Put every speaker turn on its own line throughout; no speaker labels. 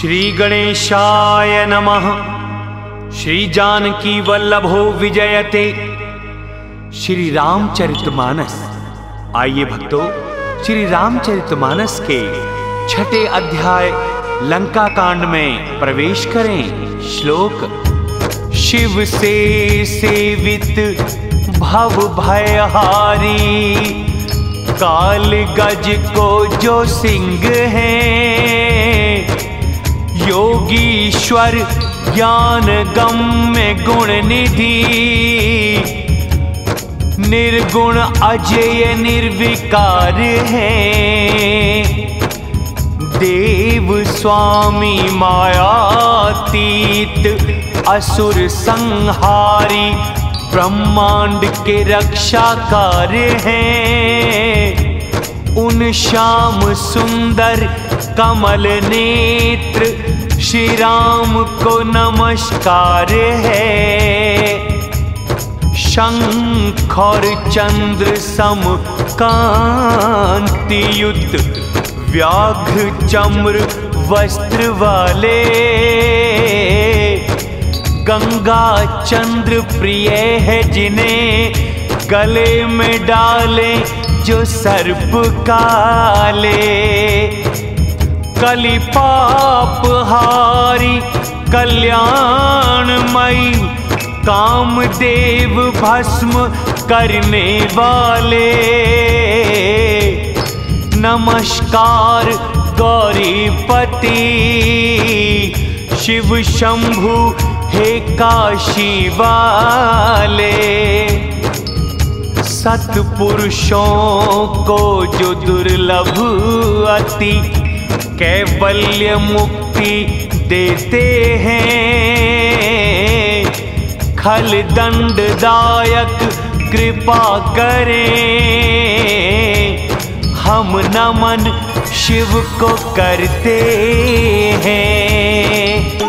श्री गणेशाय नमः। श्री जानकी वल्लभो विजयते। श्री रामचरितमानस आइए भक्तों, श्री रामचरितमानस के छठे अध्याय लंका कांड में प्रवेश करें। श्लोक, शिव से सेवित भव भयहारी काल गज को जो सिंह है योगीश्वर ज्ञान गम में गुण निधि। निर्गुण अजय निर्विकार है। देव स्वामी मायातीत असुर संहारी ब्रह्मांड के रक्षाकार हैं। उन श्याम सुंदर कमल नेत्र श्री राम को नमस्कार है। शंख और चंद्र सम कांतियुत व्याघ्र चम्र वस्त्र वाले। गंगा चंद्र प्रिय है जिन्हें गले में डाले जो सर्प काले। कली पाप हारी, कल्याणमयी, कामदेव भस्म करने वाले। नमस्कार गौरीपति, शिव शंभु, हे काशी वाले। सतपुरुषों को जो दुर्लभ अति कैवल्य मुक्ति देते हैं। खल दंडदायक कृपा करें। हम नमन शिव को करते हैं।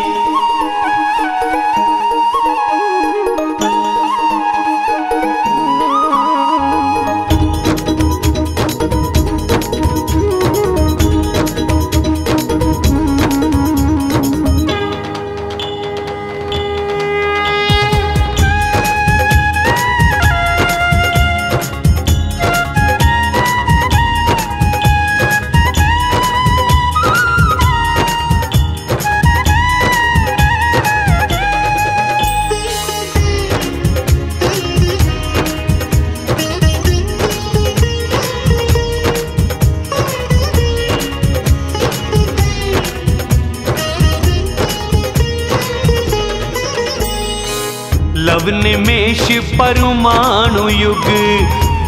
निमेश परमाणु युग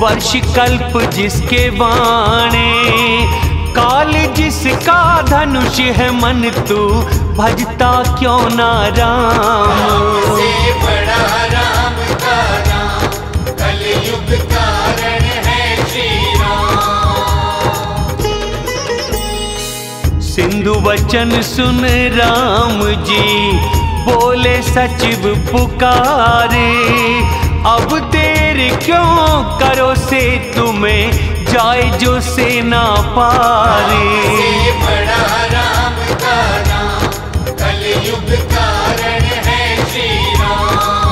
वर्ष कल्प जिसके बाणे। काल जिसका धनुष है मन तू भजता क्यों ना राम?
से बड़ा राम का नाम कलयुग कारण है श्री राम
सिंधु वचन सुन राम जी बोले सचिव पुकारे अब देर क्यों करो से तुम्हें जाए जो सेना पारे?
से बड़ा राम का नाम कलयुग कारण श्री राम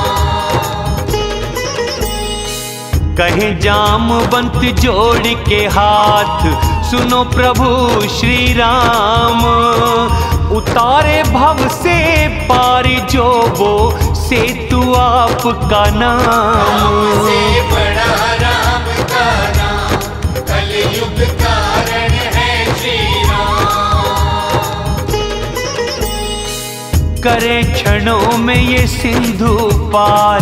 कहे जामवंत जोड़ के हाथ सुनो प्रभु श्री राम उतारे भव से जो वो सेतु आपका नाम।
से बड़ा राम का नाम कलयुग कारण है श्री राम
करे क्षणों में ये सिंधु पार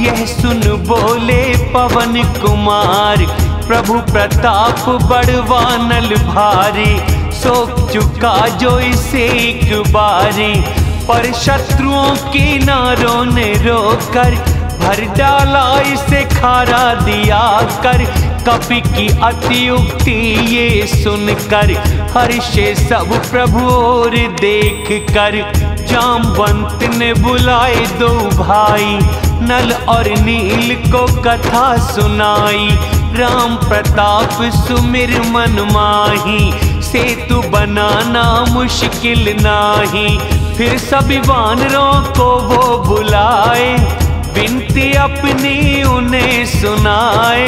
यह सुन बोले पवन कुमार। प्रभु प्रताप बड़वानल भारी सोख चुका जो इसे एक बारी। पर शत्रुओं की नारों ने रोकर भर डाला, इसे खारा दिया कर। कपि की अतियुक्ति ये सुनकर हर्षे सब प्रभु और देख कर जामवंत ने बुलाए दो भाई, नल और नील को कथा सुनाई। राम प्रताप, सुमिर मन माही सेतु बनाना मुश्किल नाही। फिर सभी वानरों को वो बुलाए, विनती अपनी उन्हें सुनाए।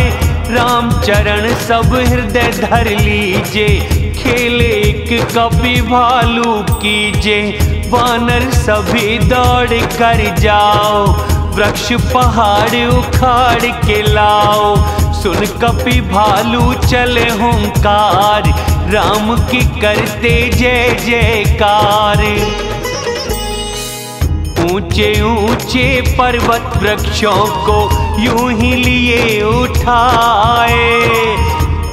रामचरण सब हृदय धर लीजे खेले एक कपि भालू कीजे वानर सभी दौड़ कर जाओ, वृक्ष पहाड़ उखाड़ के लाओ। सुन कपि भालू चले हुंकार, राम की करते जय जयकार। ऊँचे ऊँचे पर्वत वृक्षों को यूँ ही लिए उठाए।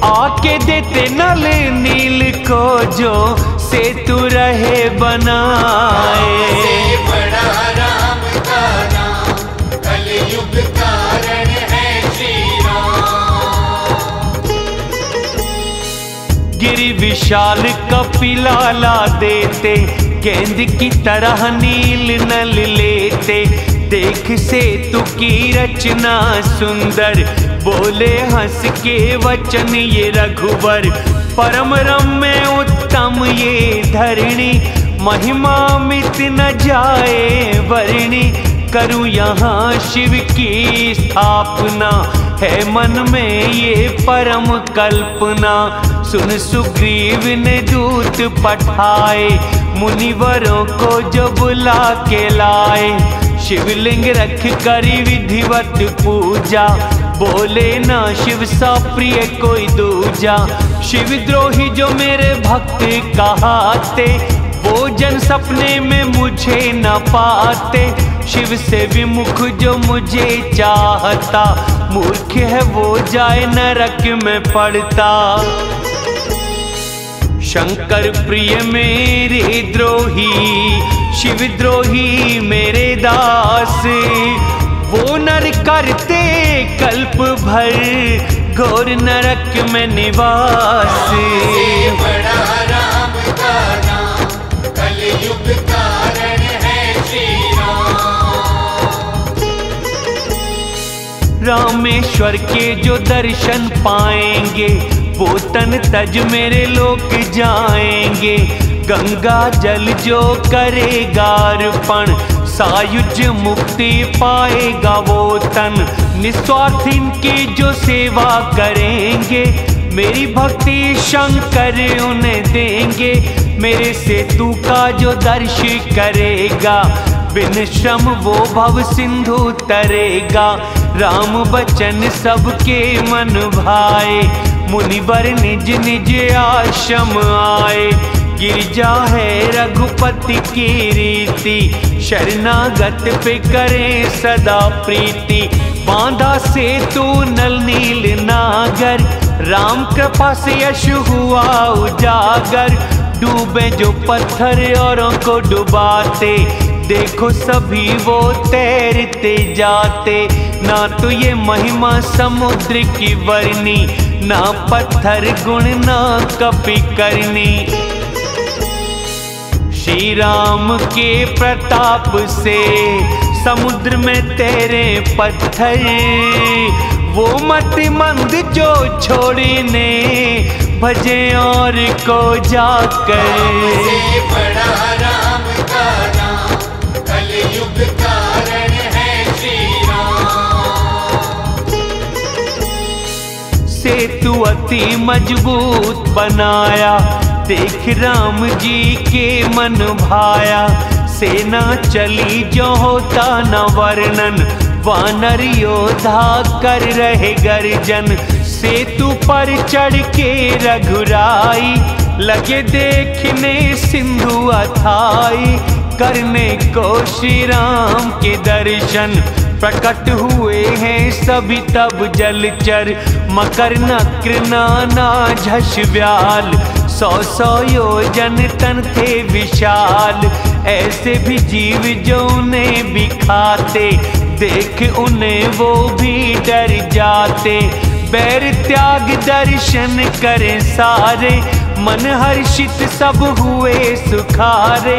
आके देते नल नील को जो सेतु रहे बनाए।
से बड़ा राम का नाम कलयुग कारण है श्री राम
गिरि विशाल कपिलाला देते गेंद की तरह नील नल लेते। देख सेतु की रचना सुंदर। बोले हंस के वचन ये रघुवर। परम रम्य उत्तम ये धरणी। महिमा मित न जाए वर्णी। करूँ यहाँ शिव की स्थापना। है मन में ये परम कल्पना। सुन सुग्रीव ने दूत पठाए, मुनिवरों को जो बुला के लाए। शिवलिंग रख करी विधिवत पूजा, बोले ना शिव सा प्रिय कोई दूजा। शिव द्रोही जो मेरे भक्त कहाते, वो जन सपने में मुझे न पाते। शिव से विमुख जो मुझे चाहता मूर्ख है वो जाए नरक में पड़ता। शंकर प्रिय मेरे द्रोही, शिव द्रोही मेरे दास। वो नर करते कल्प भर, घोर नरक में निवास।
बड़ा
रामेश्वर के जो दर्शन पाएँगे, वो तन तज मेरे लोग जाएँगे। गंगा जल जो करेगा अर्पण, सायुज मुक्ति पाएगा वो तन। निस्वार्थ इनकी जो सेवा करेंगे, मेरी भक्ति शंकर उन्हें देंगे। मेरे सेतु का जो दर्श करेगा, बिन श्रम वो भव सिंधु तरेगा। राम बचन सबके मन भाए, मुनिवर निज निज आश्रम आए। गिरजा है रघुपति की रीति, शरणागत पे करें सदा प्रीति। बांधा से तू नल नील नागर, राम कृपा से यश हुआ उजागर। डूबे जो पत्थर औरों को डुबाते देखो सभी वो तैरते जाते। ना तो ये महिमा समुद्र की वर्णी, ना पत्थर गुण, ना कपि करनी। श्री राम के प्रताप से समुद्र में तेरे पत्थर, वो मति मंद जो छोड़ने, भजे और को जाकर।
बड़ा राम का नाम।
सेतु अति मज़बूत बनाया। देख राम जी के मन भाया। सेना चली जो होता न वर्णन। वानर योद्धा कर रहे गर्जन। सेतु पर चढ़ के रघुराई। लगे देखने सिंधु अथाई। करने को श्री राम के दर्शन प्रकट हुए हैं सभी तब जलचर मकर नक्र, नाना झश व्याल। सौ सौ योजन तन थे विशाल। ऐसे भी जीव जो उन्हें भी खाते देख उन्हें वो भी डर जाते। बैर त्याग दर्शन करें सारे, मन हर्षित सब हुए सुखारे।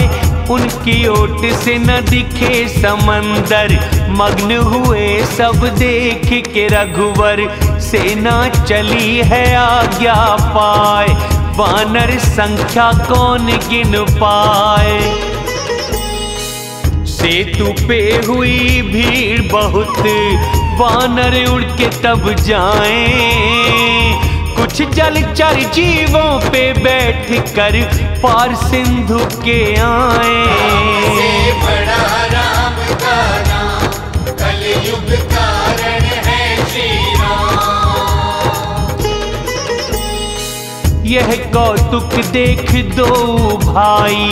उनकी ओट से न दिखे समंदर, मग्न हुए सब देख के रघुवर सेना चली है आज्ञा पाए, वानर संख्या कौन गिन पाए? सेतु पे हुई भीड़ बहुत, वानर उड़ के तब जाए। कुछ जलचर जीवों पे बैठ कर पार सिंधु के आए।
से बड़ा राम का नाम कलयुग कारण है
यह कौतुक देख दो भाई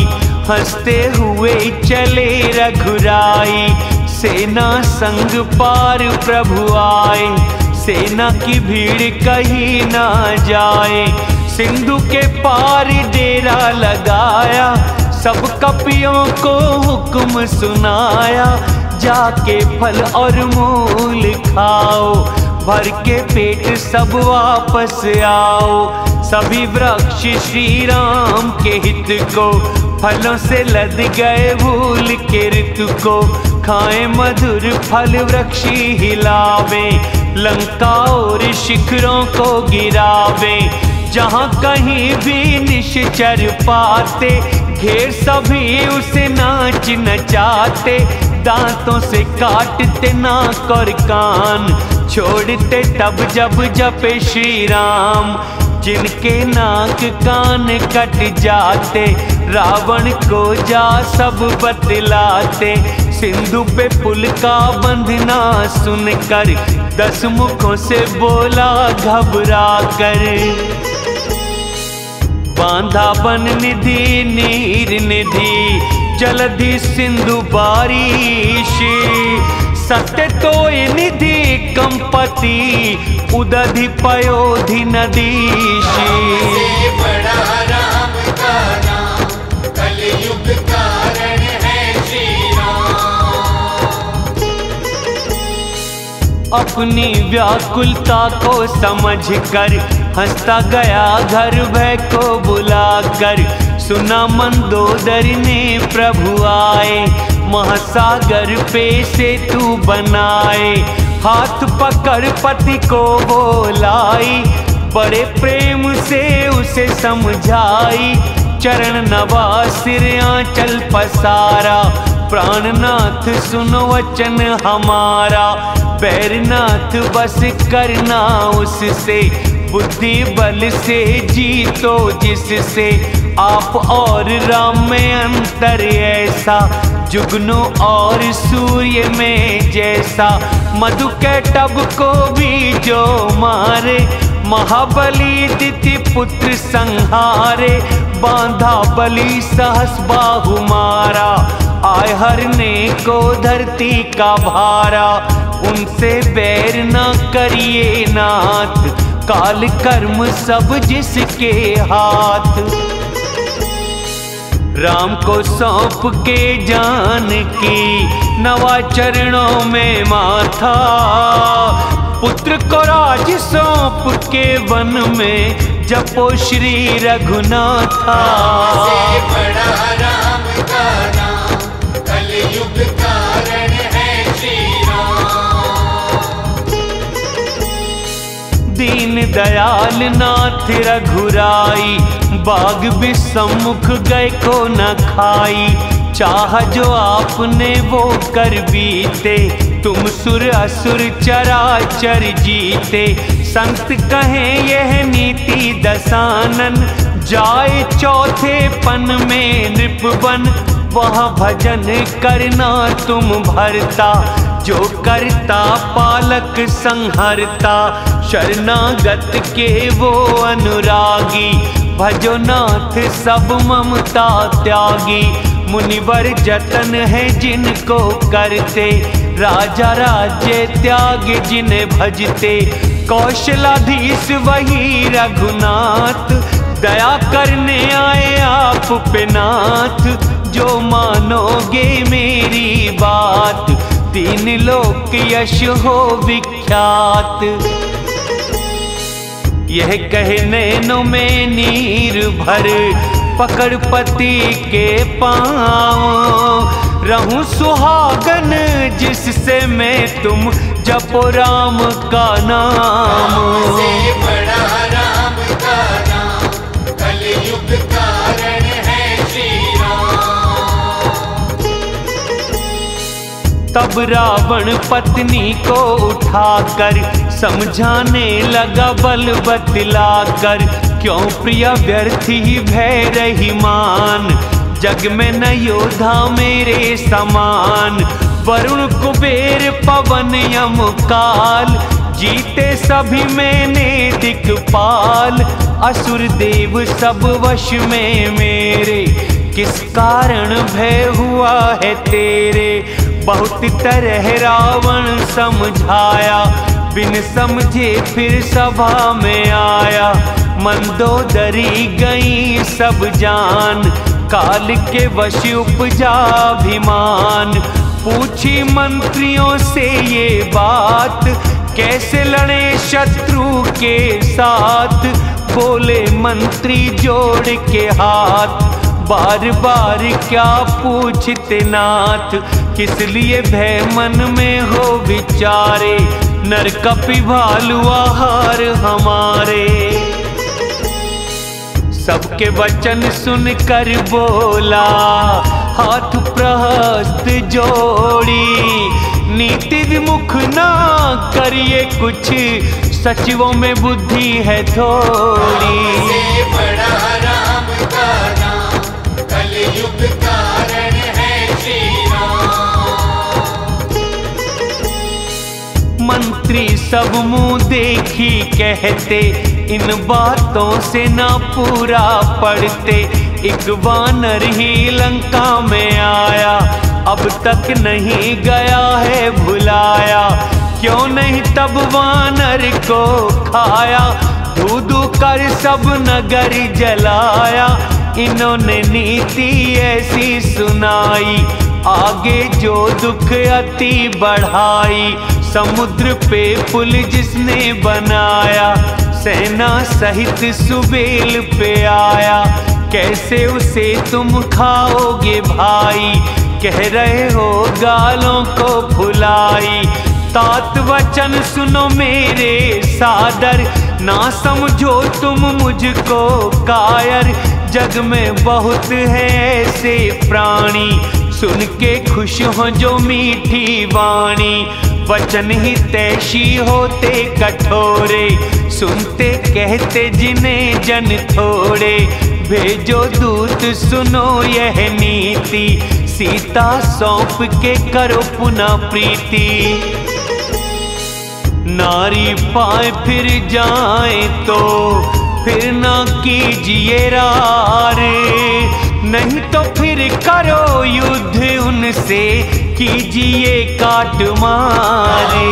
हँसते हुए चले रघुराई। सेना संग पार प्रभु आए सेना की भीड़ कहीं ना जाए। सिंधु के पार डेरा लगाया, सब कपियों को हुक्म सुनाया, जाके फल और मूल खाओ, भर के पेट सब वापस आओ। सभी वृक्ष श्री राम के हित को, फलों से लद गए भूल के ऋतु को, खाए मधुर फल वृक्ष हिलावे, लंका और शिखरों को गिरावे। जहाँ कहीं भी निश्चर पाते, घेर सभी उसे नाच नचाते, दांतों से काटते नाक और कान, छोड़ते तब जब जपे श्री राम जिनके नाक कान कट जाते, रावण को जा सब बतलाते, सिंधु पे पुल का बंधना सुनकर, दस मुखों से बोला घबरा कर। बांधा बन निधि, नीर निधि, जलधि सिंधु बारिश। सत्य तो निधि, कंपति, उदधि पयोधि नदीश। अपनी व्याकुलता को समझकर हंसता गया घर भय को बुला कर सुना मंदोदर ने प्रभु आए। महासागर पे से तू बनाए। हाथ पकड़ पति को बोलाई बड़े प्रेम से उसे समझाई। चरण नवा सिर आंचल पसारा। प्राणनाथ सुनो वचन हमारा। बैरनाथ बस करना उससे। बुद्धि बल से जीतो जिससे आप और राम में अंतर ऐसा, जुगनू और सूर्य में जैसा। मधु के टब को भी जो मारे, महाबली दिति पुत्र संहारे। बांधा बलि सहस बाहु मारा, आय हरने को धरती का भारा। उनसे बैर न करिए नाथ काल कर्म सब जिसके हाथ। राम को सौंप के जान की नवा चरणों में माथा। पुत्र को राज सौंप के वन में जपो श्री रघुनाथा।
बड़ा राम का
दयाल नाथ रघुराई, बाग भी सम्मुख गए को न खाई। चाह जो आपने वो कर बीते, तुम सुर असुर चराचर जीते। संत कहें यह नीति दसानन, जाए चौथे पन में नृप बन। वहाँ भजन करना तुम भरता जो करता पालक संहरता, शरणागत के वो अनुरागी। भजो नाथ सब ममता त्यागी। मुनिवर जतन है जिनको करते, राजा राज्य त्याग जिन्हें भजते। कौशलाधीश वही रघुनाथ, दया करने आए आप पे नाथ जो मानोगे मेरी बात तीन लोक यश हो विख्यात। यह कहने नैनों में नीर भर पकड़ पति के पाँव। रहूँ सुहागन जिससे मैं तुम जपो राम का नाम।
से बड़ा
तब रावण पत्नी को उठाकर समझाने लगा, बल बतलाकर, क्यों प्रिय व्यर्थ ही भय रही मान जग में न योद्धा मेरे समान। वरुण कुबेर पवन यम काल जीते सभी मैंने दिखपाल असुर देव सब वश में मेरे, किस कारण भय हुआ है तेरे? बहुत तरह रावण समझाया, बिन समझे फिर सभा में आया। मंदोदरी गई सब जान, काल के वश उपजाभिमान। पूछी मंत्रियों से ये बात, कैसे लड़े शत्रु के साथ? बोले, मंत्री जोड़ के हाथ बार बार क्या पूछते नाथ? किस लिए भय मन में हो विचारे? नर कपि भालु आहार हमारे। सबके वचन सुनकर बोला, हाथ प्रहस्त जोड़ी। नीति विमुख ना करिए कुछ, सचिवों में बुद्धि है थोड़ी।
बड़ा राम का नाम, कलयुग कारण
मंत्री सब मुँह देखी कहते, इन बातों से ना पूरा पढ़ते। एक वानर ही लंका में आया, अब तक नहीं गया है भुलाया। क्यों नहीं तब वानर को खाया धू धू कर सब नगर जलाया। इन्होंने नीति ऐसी सुनाई, आगे जो दुख अति बढ़ाई। समुद्र पे पुल जिसने बनाया, सेना सहित सुबेल पे आया। कैसे उसे तुम खाओगे भाई? कह रहे हो गालों को भुलाई। तात वचन सुनो मेरे सादर, ना समझो तुम मुझको कायर। जग में बहुत है ऐसे प्राणी, सुन के खुश हो जो मीठी वाणी। वचन ही तैशी होते कठोरे। सुनते कहते जिन्हें जन थोड़े। भेजो दूत सुनो यह नीति। सीता सौंप के करो पुनः प्रीति। नारी पाए फिर जाए तो फिर ना कीजिए रार। नहीं तो फिर करो युद्ध उनसे। कीजिए काट मारे।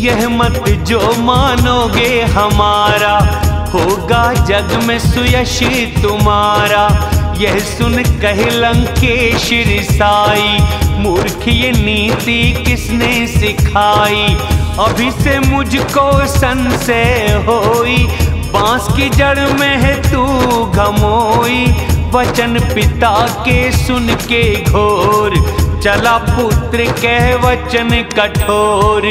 यह मत जो मानोगे हमारा, होगा जग में सुयश तुम्हारा। यह सुन कह लंकेश रिसाई, मूर्ख ये नीति किसने सिखाई? अभी से मुझको संशय होई। बाँस की जड़ में है तू घमोई। वचन पिता के सुन के घोर। चला पुत्र कह वचन कठोर।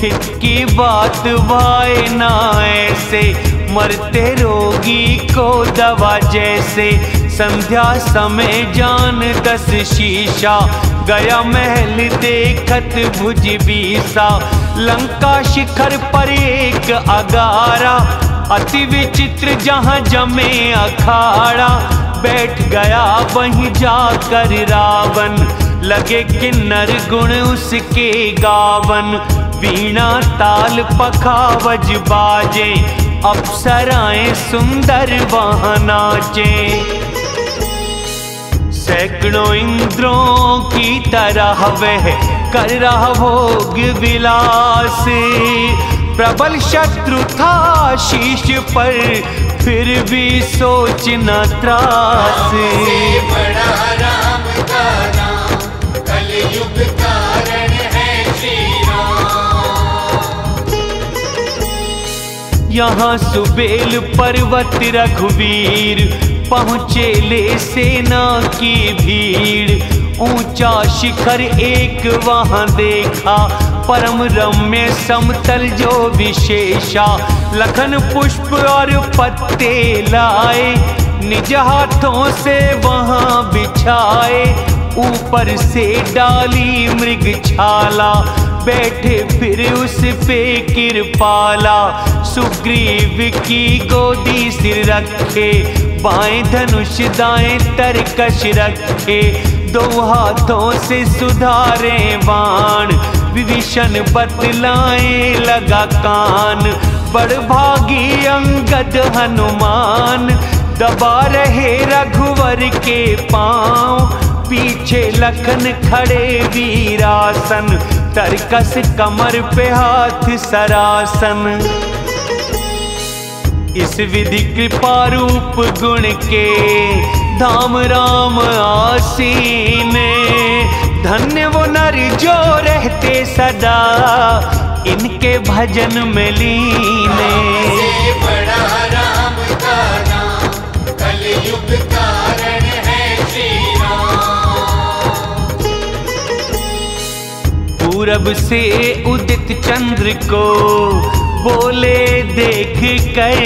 हित की बात वाए ना ऐसे। मरते रोगी को दवा जैसे। संध्या समय जान दस शीशा, गया महल देखत भुज बीसा। लंका शिखर पर एक अगारा, अति विचित्र जहाँ जमे अखाड़ा। बैठ गया वहीं जाकर रावण, लगे किन्नर गुण उसके गावन। वीणा ताल पखावज बाजे, अप्सराएँ सुंदर वहाँ नाचे। सैकड़ों इंद्रों की तरह वह कर रहा भोग विलास। प्रबल शत्रु था शीश पर, फिर भी सोच न त्रास। यहाँ सुबेल पर्वत रघुवीर पहुँचे ले सेना की भीड़। ऊँचा शिखर एक वहाँ देखा। परम रम्य समतल जो विशेषा। लखन पुष्प और पत्ते लाए। निज हाथों से वहाँ बिछाए। ऊपर से डाली मृग छाला। बैठे फिर उस पे कृपाला सुग्रीव की गोदी सिर रखे। बाएँ धनुष, दाएँ तरकश रखे। दो हाथों से सुधारे बाण। विभीषण बतलाए लगा कान। बड़ भागी अंगद हनुमान। दबा रहे रघुवर के पाँव। पीछे लखन खड़े वीरासन। तरकस कमर पे हाथ सरासन। इस विधि कृपा रूप गुण के धाम राम आसीन। धन्य वो नर जो रहते सदा इनके भजन में लीने।
बड़ा राम का नाम कलयुग कारण है श्री राम
पूरब से उदित चंद्र को बोले देख कर।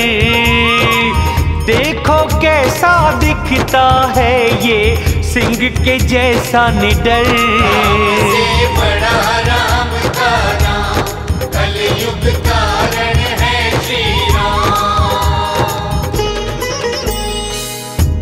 देखो कैसा दिखता है ये सिंह के जैसा निडर।
बड़ा राम का नाम कलयुग कारण है श्री राम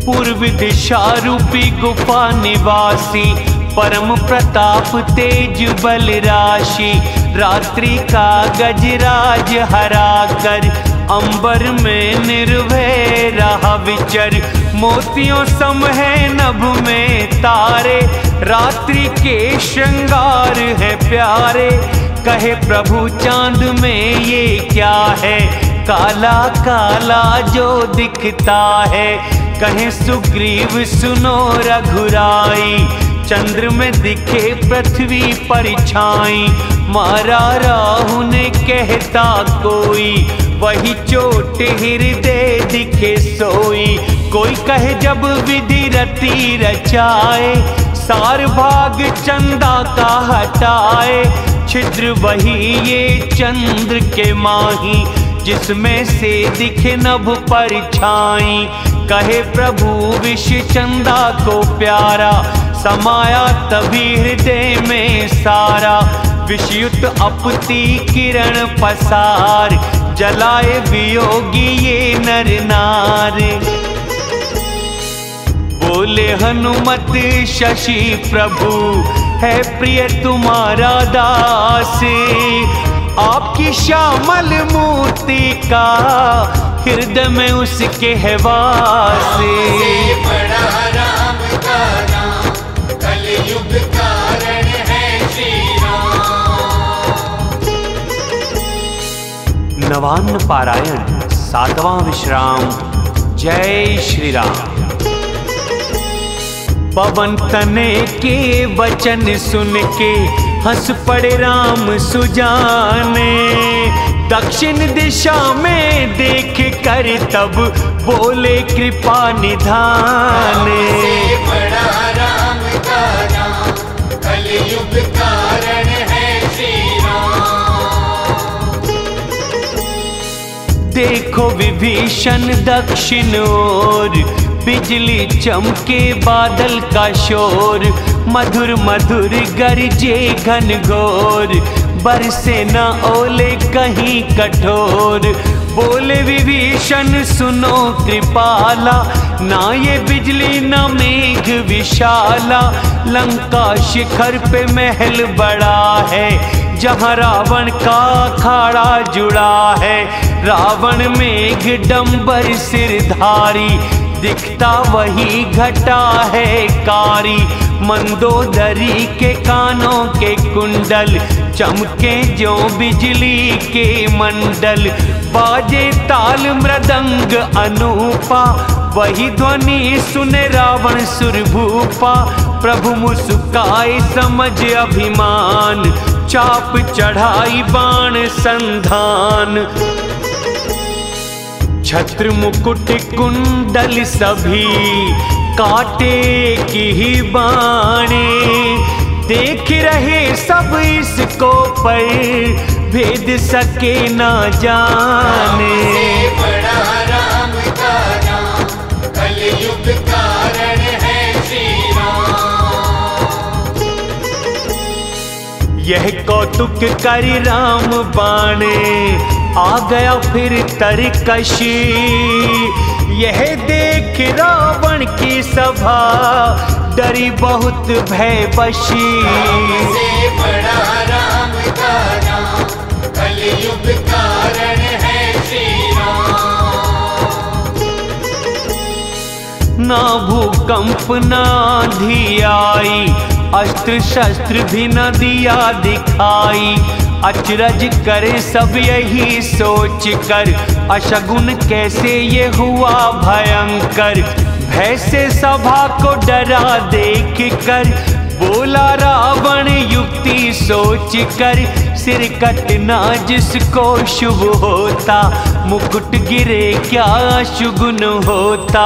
पूर्व दिशा रूपी गुफा निवासी परम प्रताप तेज बल राशि रात्रि का गजराज हरा कर अंबर में निर्भय रहा विचर। मोतियों सम है नभ में तारे, रात्रि के श्रृंगार है प्यारे। कहे प्रभु, चाँद में ये क्या है? काला काला जो दिखता है। कहे, सुग्रीव सुनो रघुराई, चंद्र में दिखे पृथ्वी पर छाई। मारा राहु ने कहता, कोई वही चोट हृदय दिखे सोई। कोई कहे, जब विधि रति रचाए, सार भाग चंदा का हटाए। छिद्र वही ये चंद्र के माही, जिसमें से दिखे नभ पर छाई। कहे, प्रभु विश्व चंदा को प्यारा, समाया तभी हृदय में सारा। विषयुत अपती किरण पसार, जलाए वियोगी ये नर नार। बोले, हनुमत शशि प्रभु, है प्रिय तुम्हारा दास। आपकी श्यामल मूर्ति का हृदय में उसके है वास।
बड़ा राम का नाम, कलयुग कारण
नवान्न पारायण, सातवां विश्राम। जय श्री राम पवन तने के वचन सुन के हंस पड़े राम सुजाने। दक्षिण दिशा में देख कर तब बोले कृपा निधाने।
बड़ा राम का नाम, कलयुग
देखो विभीषण दक्षिण ओर, बिजली चमके बादल का शोर, मधुर मधुर गरजे घन घोर, बरसे न ओले कहीं कठोर। बोले विभीषण, सुनो कृपाला, ना ये बिजली, न मेघ विशाला, लंका शिखर पे महल बड़ा है। जहाँ रावण का अखाड़ा जुड़ा है, रावण मेघ डंबर सिरधारी, दिखता वही घटा है कारी। मंदोदरी के कानों के कुंडल, चमके जो बिजली के मंडल। बाजे ताल मृदंग अनूपा, वही ध्वनि सुने रावण सुरभूपा। प्रभु मुस्काए समझ अभिमान चाप चढ़ाई बाण संधान। छत्र मुकुट कुंडल सभी काटे की ही बाणे। देख रहे सब इसको पर भेद सके ना जाने। यह कौतुक करी राम बाणे। आ गया फिर तरकशी। यह देख रावण की सभा डरी बहुत भयवशी।
से बड़ा राम का नाम कलयुग कारण है
ना भूकंप ना आंधी आई अस्त्र शस्त्र भी न दिया दिखाई। अचरज करे सब यही सोच कर अशगुन कैसे ये हुआ भयंकर। भय से सभा को डरा देख कर बोला रावण युक्ति सोच कर सिर कटना जिसको शुभ होता, मुकुट गिरे क्या शुगुन होता।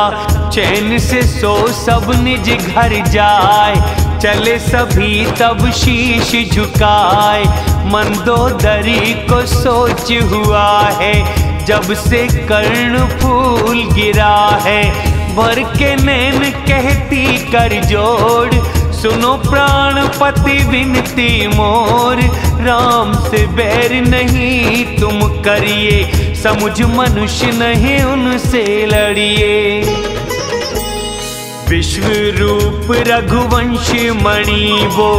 चैन से सो सब निज घर जाए चले सभी तब शीश झुकाए। मंदोदरी को सोच हुआ है, जब से कर्ण फूल गिरा है। भर के नैन कहती कर जोड़, सुनो प्राणपति विनती मोर। राम से बैर नहीं तुम करिए, समुझ मनुष्य नहीं उनसे लड़िए। विश्व रूप रघुवंश मणि वो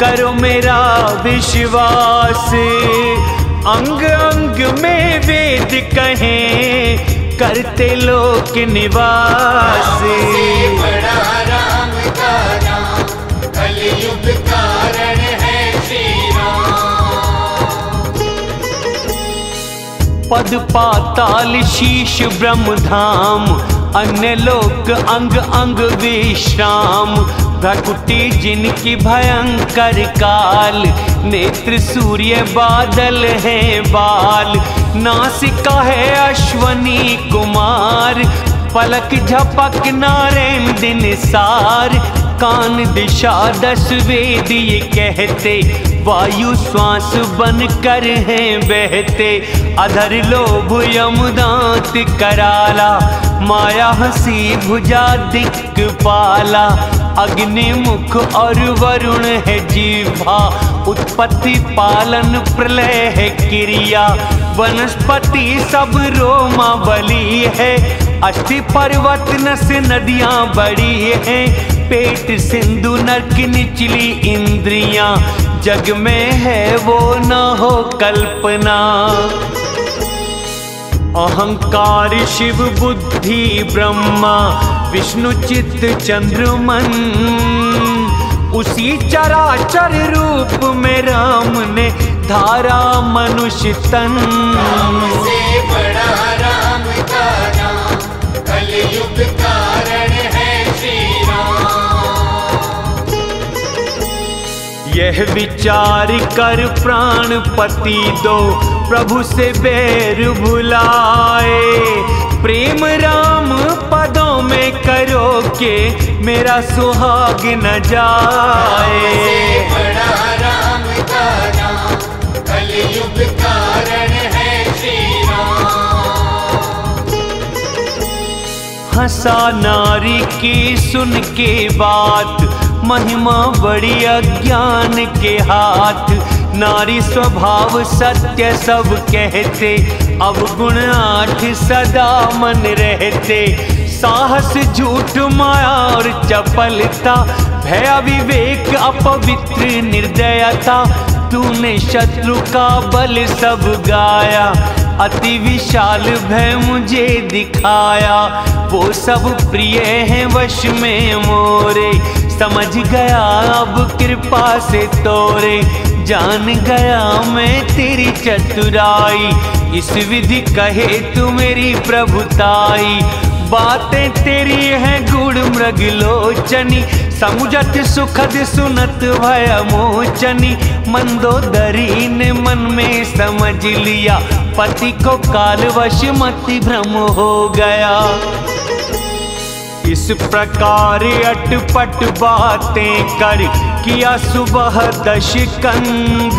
करो मेरा विश्वास। अंग अंग में वेद कहें, करते लोक निवास। पद पाताल शीश ब्रह्म धाम अन्य लोक अंग अंग विश्राम। भकुटी जिनकी भयंकर काल, नेत्र सूर्य बादल है बाल। नासिका है अश्वनी कुमार, पलक झपक नारायण दिन सार कान दिशा दस वेद ये कहते वायु श्वास बन कर हैं बहते। अधर लोभ यमदांत कराला। माया हसी भुजा दिक पाला। अग्नि मुख और वरुण है जीवा। उत्पत्ति पालन प्रलय है क्रिया। वनस्पति सब रोमा बली है। अस्थि पर्वत नस नदियाँ बड़ी हैं, पेट सिंधु, नरक निचली इंद्रियाँ। जग में है वो न हो कल्पना। अहंकार शिव, बुद्धि ब्रह्मा, विष्णु चित्त चंद्रमन। उसी चराचर रूप में राम ने धारा मनुष्य तन।
से बड़ा राम।
यह विचार कर प्राण पति दो, प्रभु से बैर भुलाए। प्रेम राम पदों में करो के, मेरा सुहाग न जाए।
बड़ा राम का नाम, कलयुग कारण
हंसा नारी की सुन के बात, महिमा बड़ी अज्ञान के हाथ। नारी स्वभाव सत्य सब कहते, अब गुण आठ सदा मन रहते। साहस झूठ माया और चपलता, भय विवेक अपवित्र निर्दयता। तूने शत्रु का बल सब गाया अति विशाल भय मुझे दिखाया। वो सब प्रिय हैं वश में मोरे। समझ गया अब कृपा से तोरे। जान गया मैं तेरी चतुराई। इस विधि कहे तू मेरी प्रभुताई। बातें तेरी हैं गुड़ मृग लोचनी समुझत सुखद सुनत भय मोचनी मंदोदरी ने मन में समझ लिया, पति को काल वश मति भ्रम हो गया। इस प्रकार अटपट बातें कर किया सुबह दश कंध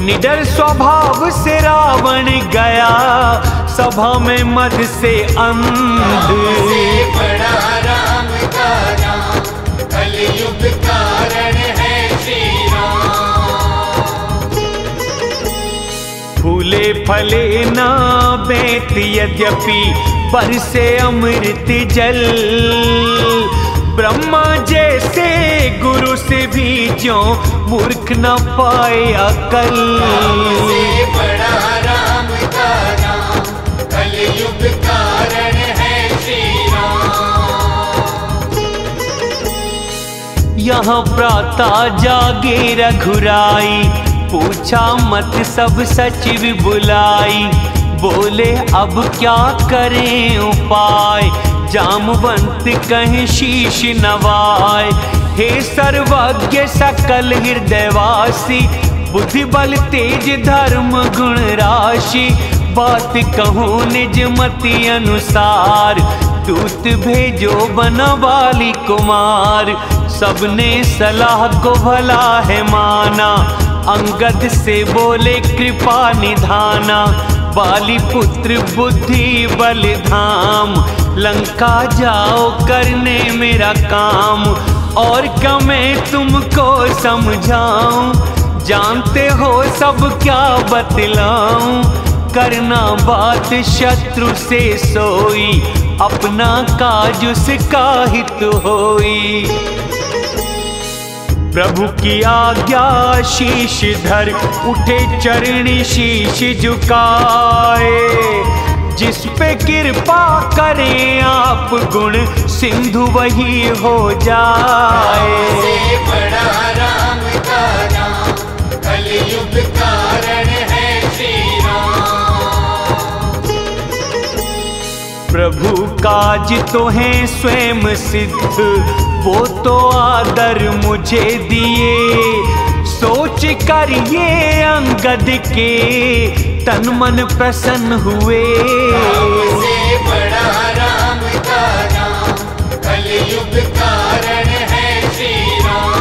निडर स्वभाव से रावण गया, सभा में मद से अंध।
बड़ा राम का नाम कलयुग कारण है श्री राम
फूले फले ना बेत यद्यपि पर से अमृत जल। ब्रह्मा जैसे गुरु से भी जो मूर्ख न पाए अकल
बड़ा राम का नाम कलयुग कारण
यहाँ प्राता जागे रघुराई, पूछा मत सब सचिव बुलाई बोले, अब क्या करें उपाय? जामवंत कहीं शीश नवाय हे सर्वज्ञ सकल हृदयवासी बुद्धि बल तेज धर्म गुण राशि। बात कहूँ निज मति अनुसार दूत भेजो बनवाली कुमार। सबने सलाह को भला है माना। अंगद से बोले कृपा निधाना। बाली पुत्र बुद्धि बल धाम लंका जाओ करने मेरा काम। और क्या मैं तुमको समझाऊं? जानते हो सब क्या बतलाऊं? करना बात शत्रु से सोई। अपना काज उसका हित होई। प्रभु की आज्ञा शीश धर, उठे चरणी शीश झुकाए। जिस पे कृपा करें आप गुण, सिंधु वही हो जाए।
बड़ा राम का नाम, कलयुग कारण
प्रभु काज तो है स्वयं सिद्ध वो तो आदर मुझे दिए। सोच कर ये अंगद के तन मन प्रसन्न हुए।
से बड़ा राम का नाम कलयुग कारण है श्री राम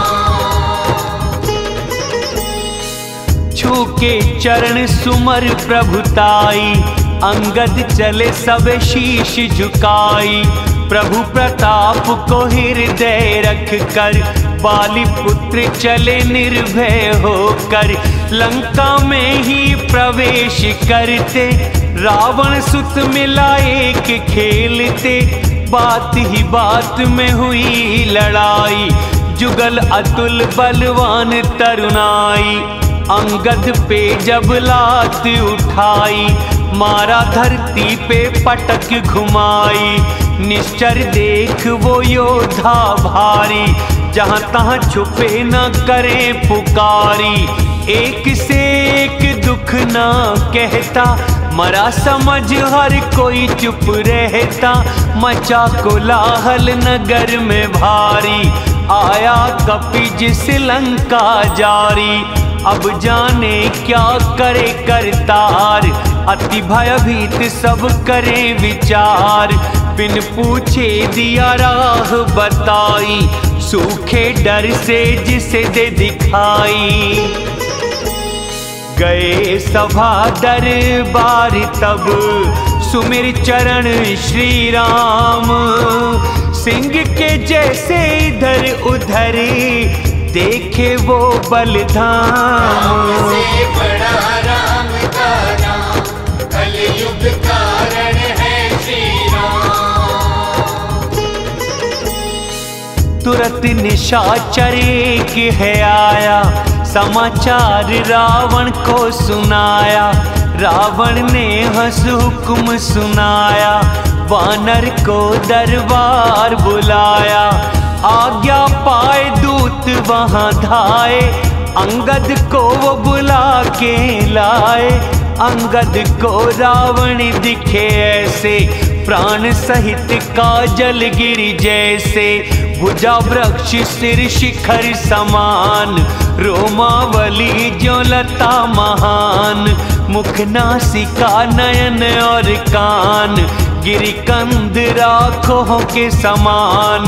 छू के चरण सुमर प्रभुताई अंगद चले सब शीश झुकाई। प्रभु प्रताप को हृदय रख कर, बाली पुत्र चले निर्भय होकर। लंका में ही प्रवेश करते, रावण सुत मिला एक खेलते। बात ही बात में हुई लड़ाई, जुगल अतुल बलवान तरुणाई। अंगद पे जब लात उठाई मारा धरती पे पटक घुमाई। निश्चर देख वो योद्धा भारी, जहाँ तहाँ छुपे न करे पुकारी। एक से एक दुख ना कहता, मरा समझ हर कोई चुप रहता। मचा कोलाहल नगर में भारी, आया कपि जिस लंका जारी। अब जाने क्या करे करतार। अति भयभीत सब करे विचार। बिन पूछे दिया राह बताई। सूखे डर से जिसे दे दिखाई। गए सभा दरबार तब। सुमिर चरण श्री राम। सिंह के जैसे इधर उधर देखे वो बलधाम
से बड़ा राम का नाम कलयुग कारण है श्री राम
तुरंत निशाचर एक है आया समाचार रावण को सुनाया। रावण ने हंस हुक्म सुनाया वानर को दरबार बुलाया। आज्ञा पाए दूत वहाँ धाए, अंगद को वो बुला के लाए। अंगद को रावण दिखे ऐसे, प्राण सहित काजल गिर जैसे। भुजा वृक्ष सिर शिखर समान, रोमावली जो लता महान। मुख नासिका नयन और कान, गिरिकंद राखों के समान।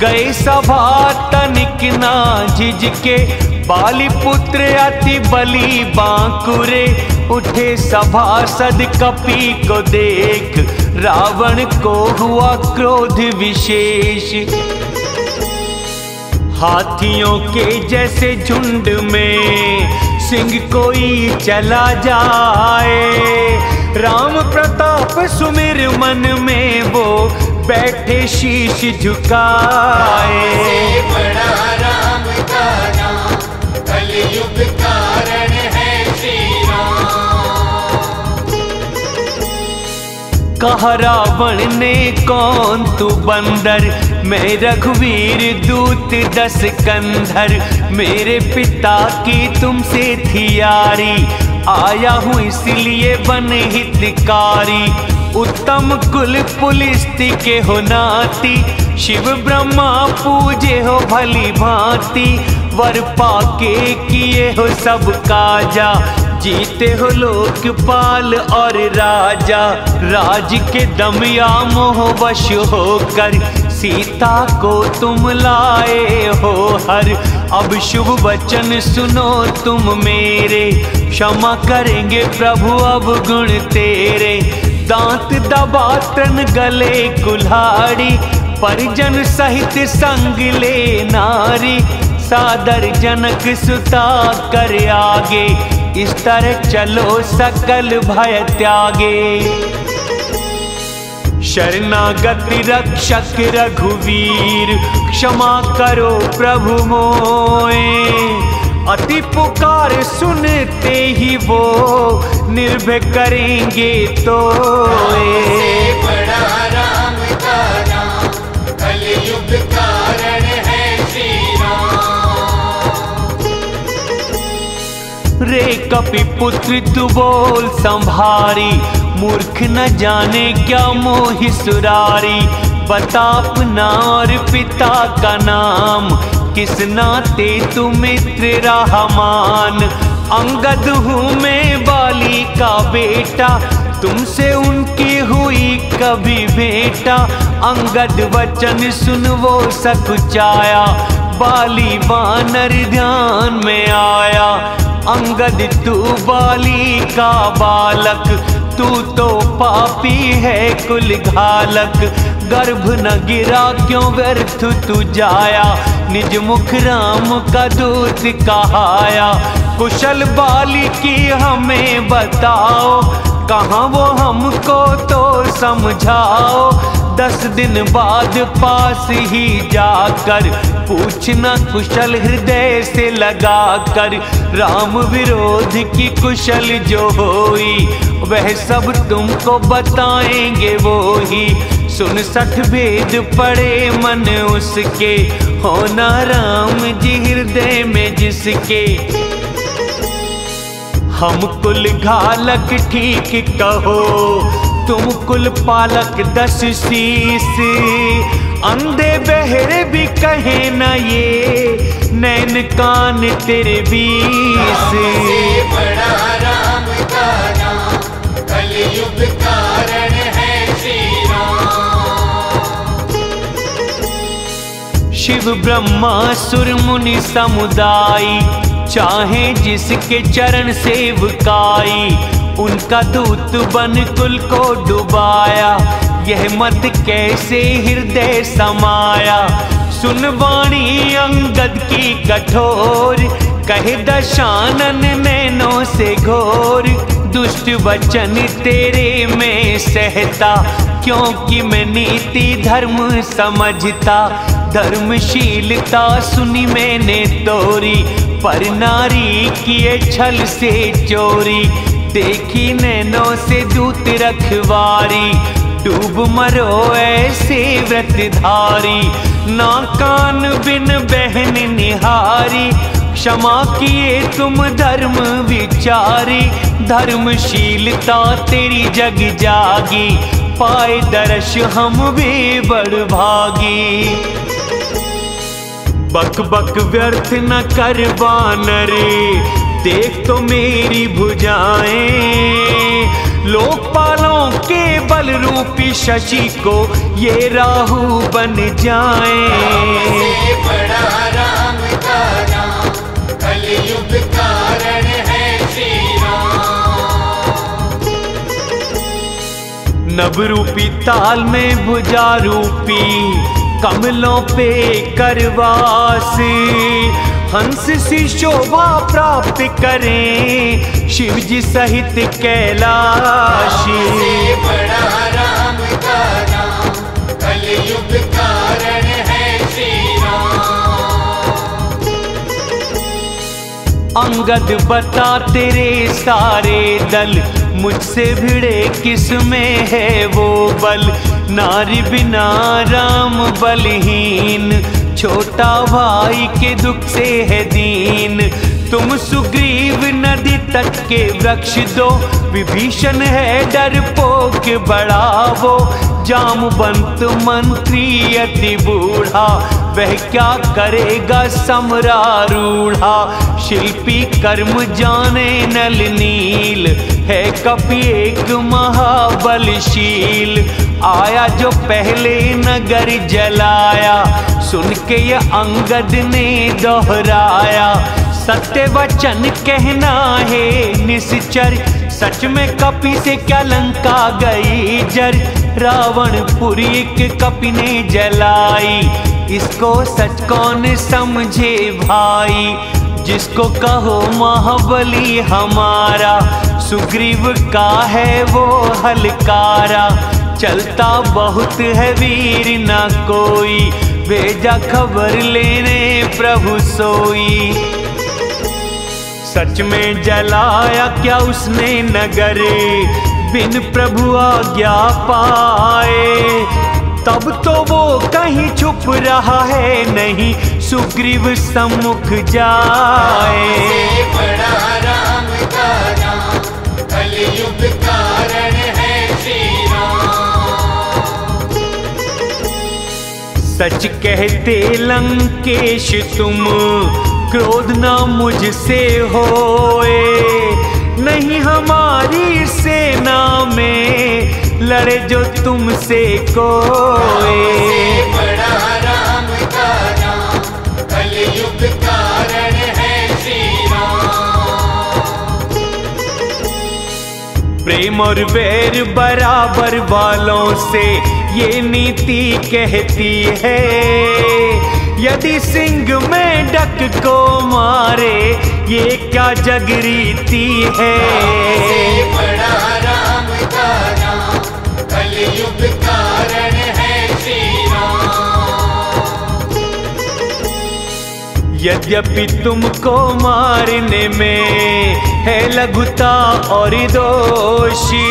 गए सभा तनिक ना झिझके। बाली पुत्र अति बलि बांकुरे, उठे सभासद कपि को देख। रावण को हुआ क्रोध विशेष। हाथियों के जैसे झुंड में सिंह कोई चला जाए। राम प्रताप सुमिर मन में वो बैठे शीश झुकाए।
बड़ा राम का नाम कलयुग कारण है
कहा रावण ने कौन तू बंदर? मैं रघुवीर दूत दस कंधर। मेरे पिता की तुमसे थी यारी। आया हूँ इसलिए बन हितकारी। उत्तम कुल पुलिस के हो नाती। शिव ब्रह्मा पूजे हो भली भांति। वर पाके किए हो सब काजा। जीते हो लोकपाल और राजा। राज के दम या मोह वश होकर। सीता को तुम लाए हो हर। अब शुभ वचन सुनो तुम मेरे। क्षमा करेंगे प्रभु, अब गुण तेरे। दांत दबातन गले कुल्हाड़ी, परिजन सहित संग ले नारी। सादर जनक सुता कर आगे, इस तरह चलो सकल भय त्यागे। शरणागति रक्षक रघुवीर, क्षमा करो प्रभु मोए। अति पुकार सुनते ही वो निर्भय करेंगे तो
बड़ा राम का नाम कलयुग कारण है श्री राम
रे कपि पुत्र तू बोल संभारी मूर्ख न जाने क्या मोहि सुरारी बता अपना और पिता का नाम किस नाते तू मित्र रहमान? अंगद हूँ मैं बाली का बेटा, तुमसे उनकी हुई कभी बेटा अंगद वचन सुन वो सकुचाया, बाली बानर ध्यान में आया। अंगद तू बाली का बालक तू तो पापी है कुल घालक। गर्भ न गिरा, क्यों व्यर्थ तू जाया? निज मुख राम का दूत कहाया। कुशल बाली की हमें बताओ, कहाँ वो हमको तो समझाओ? दस दिन बाद पास ही जाकर पूछना कुशल हृदय से लगाकर। राम विरोध की कुशल जो होई वह सब तुमको बताएँगे, वो ही सुन सठ भेद पड़े मन उसके। होना राम जी हृदय में जिसके। हम कुल घालक ठीक कहो, तुम कुल पालक दस शीस। अंधे बहरे भी कहे न ये, नैन कान तेरे बीस।
बड़ा राम का
शिव ब्रह्मा सुर मुनि समुदाय चाहे जिसके चरण सेवकाई, उनका दूत बन कुल को डुबाया। यह मत कैसे हृदय समाया? सुन वाणी अंगद की कठोर, कहे दशानन नैनों से घोर। दुष्ट वचन तेरे में सहता, क्योंकि मैं नीति धर्म समझता। धर्मशीलता सुनी मैंने तोरी, पर नारी किए छल से चोरी। देखी नैनों से दूत रखवारी, डूब मरो ऐसे व्रतधारी ना कान बिन बहन निहारी क्षमा किए तुम धर्म विचारी, धर्मशीलता तेरी जग जागी, पाए दर्श हम भी बड़ भागी बक बक व्यर्थ न कर बानर देख तो मेरी भुजाएँ। लोकपालों के बल रूपी शशि को ये राहु बन जाए।
कलयुग कारण है श्री राम।
नभ रूपी ताल में भुजा रूपी, कमलों पे करवास। हंस सी शोभा प्राप्त करें शिव जी सहित कैलाश।
बड़ा राम का नाम, कलयुग कारण
अंगद बता तेरे सारे दल, मुझसे भिड़े किसमें है वो बल? नारी बिना राम बलहीन, छोटा भाई के दुख से है दीन। तुम सुग्रीव नदी तक के वृक्ष दो, विभीषण है डरपोक बड़ा वो। जाम जामवंत मंत्री अति बूढ़ा वह क्या करेगा समरारूढ़ा? शिल्पी कर्म जाने नल नील, है कपि एक महाबलशील। आया जो पहले नगर जलाया सुन के ये अंगद ने दोहराया। सत्य वचन कहना है निश्चर, सच में कपि से क्या लंका गई जर? रावण पुरी के कपि ने जलाई इसको सच कौन समझे भाई? जिसको कहो महाबली हमारा, सुग्रीव का है वो हलकारा। चलता बहुत है वीर ना कोई, भेजा खबर लेने प्रभु सोई। सच में जलाया क्या उसने नगर, बिन प्रभु आज्ञा पाए? तब तो वो कहीं छुप रहा है नहीं, सुग्रीव सम्मुख जाए। सच कहते लंकेश, तुम क्रोध ना मुझसे होए, नहीं हमारी सेना में लड़े जो तुमसे
बड़ा राम का नाम कलयुग कारण है श्री राम
प्रेम और वैर बराबर वालों से ये नीति कहती है। यदि सिंह में डक को मारे ये क्या जगरीती है?
बड़ा
यद्यपि तुमको मारने में है लघुता और दोषी,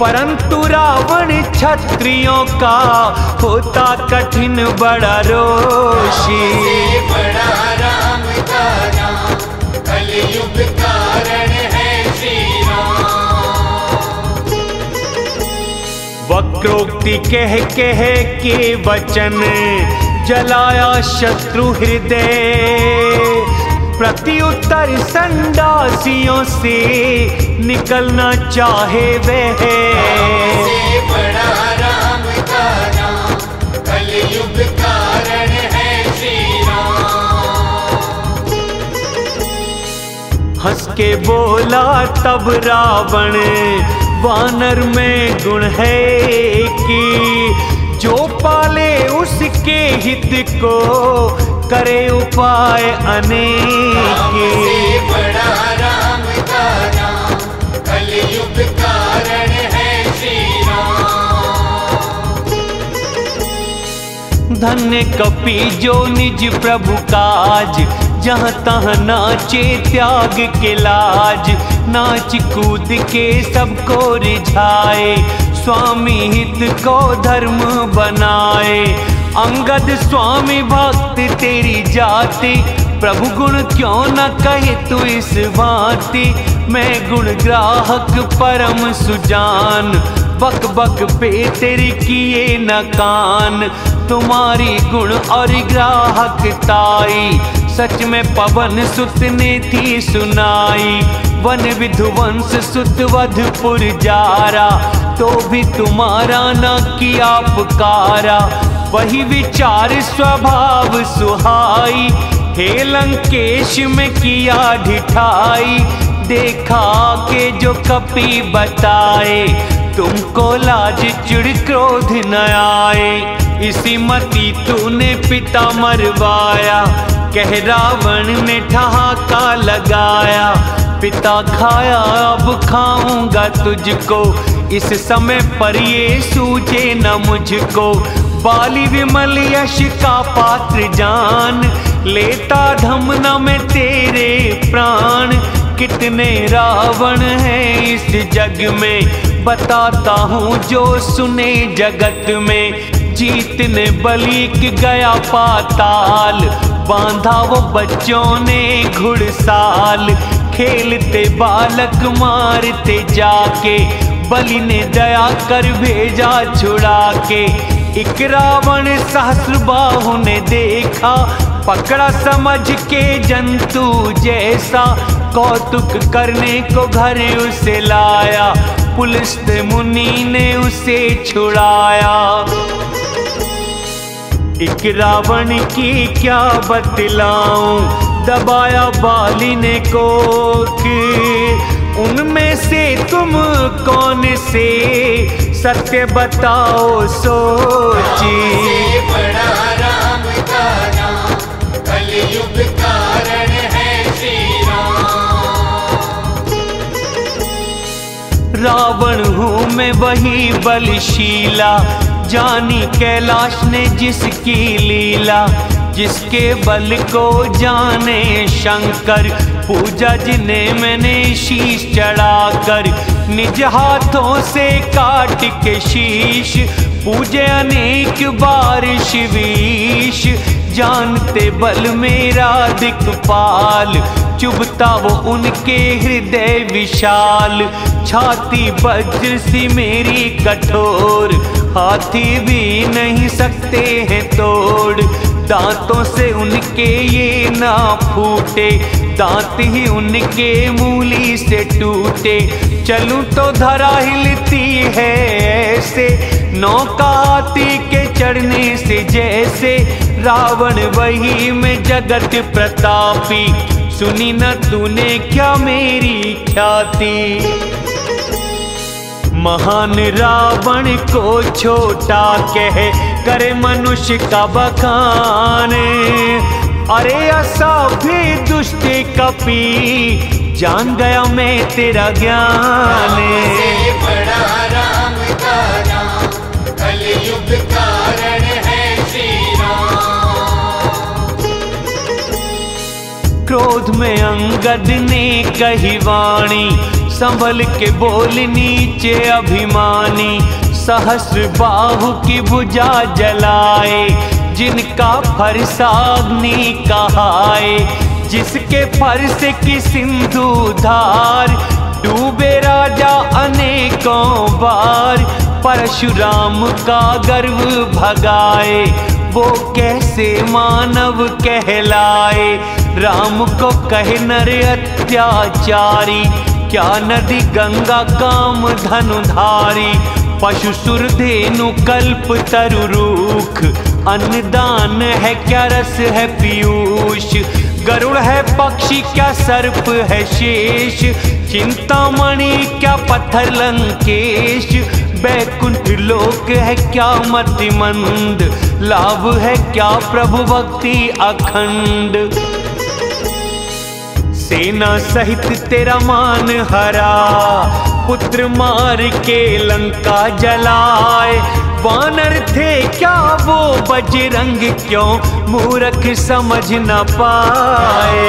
परंतु रावण क्षत्रियों का होता कठिन बड़ा रोषी।
बड़ा राम का कलयुग कारण है
वक्रोक्ति कह कह के वचन जलाया शत्रु हृदय। प्रत्युत्तर संडासियों से निकलना चाहे वह। हंस के बोला, तब रावण, वानर में गुण है कि जो पाले उसके हित को, करे उपाय अनेक। धन्य कपि जो निज प्रभु काज, जहाँ तहाँ नाचे त्याग के लाज, नाच कूद के सबको रिझाए। स्वामी हित को धर्म बनाए। अंगद स्वामी भक्त तेरी जाति, प्रभु गुण क्यों न कहे तू इस भांति? मैं गुण ग्राहक, परम सुजान बक बक पे तेरी किए न कान। तुम्हारी गुण और ग्राहक ताई सच में पवन सुत ने थी सुनाई। वन विधुवंश सुतवधपुर जारा तो भी तुम्हारा न किया पुकारा। वही विचार स्वभाव सुहाई, हे लंकेश में किया ढिठाई। देखा के जो कपि बताए, तुमको लाज चिड़ क्रोध न आए। इसी मती तूने पिता मरवाया, कह रावण ने ठहाका लगाया। पिता खाया, अब खाऊँगा तुझको। इस समय पर ये सूझे न मुझको। बाली विमल यश का पात्र जान, लेता धमना में तेरे प्राण। कितने रावण हैं इस जग में, बताता हूँ जो सुने जगत में। जीतने बलिक गया पाताल, बांधा वो बच्चों ने घुड़साल। खेलते, बालक मारते, जाके बलि ने दया कर भेजा छुड़ा के एक रावण सहस्र बाहु ने देखा, पकड़ा समझ के जंतु जैसा। कौतुक करने को घर उसे लाया, पुलिस मुनि ने उसे छुड़ाया। एक रावण की क्या बतलाऊं? दबाया बाली ने कोक उनमें से तुम कौन से? सत्य बताओ सोची।
का
रावण हूँ मैं वही बलशीला। जानी कैलाश ने जिसकी लीला। जिसके बल को जाने शंकर, पूजा जिन्हें मैंने शीश चढ़ाकर निज हाथों से काट के शीश, पूजे अनेक बार शिवीश। जानते बल मेरा दिक्पाल, चुभता वो उनके हृदय विशाल। छाती वज्र सी मेरी कठोर, हाथी भी नहीं सकते हैं तोड़। दांतों से उनके ये ना फूटे, दांत ही उनके मूली से टूटे। चलूँ तो धरा हिलती है ऐसे, नौका हाथी के चढ़ने से जैसे। रावण वही में जगत प्रतापी, सुनी न तूने क्या मेरी ख्याति? महान रावण को छोटा कह करे मनुष्य का बखान। अरे ऐसा भी दुष्ट कपी जान गया मैं तेरा ज्ञान।
बड़ा राम का नाम कलयुग कारण है श्री राम
क्रोध में अंगद ने कही वाणी संभल के बोल नीचे अभिमानी, सहस्र बाहु की बुझा जलाए, जिनका फरसाग्नि कहाए, जिसके फर्श की सिंधु धार, डूबे राजा अनेकों बार, परशुराम का गर्व भगाए, वो कैसे मानव कहलाए, राम को कहे नर अत्याचारी क्या नदी गंगा काम धनुधारी? पशु सुर धेनु कल्प तरु रूख। अन्नदान है क्या रस है पीयूष? गरुड़ है पक्षी क्या सर्प है शेष? चिंतामणि क्या पत्थर लंकेश? बैकुंठ लोक है क्या मति मंद लाभ है क्या प्रभु भक्ति अखंड? सेना सहित तेरा मान हरा। पुत्र मार के लंका जलाए। वानर थे क्या वो बजरंग? क्यों मूर्ख समझ न पाए?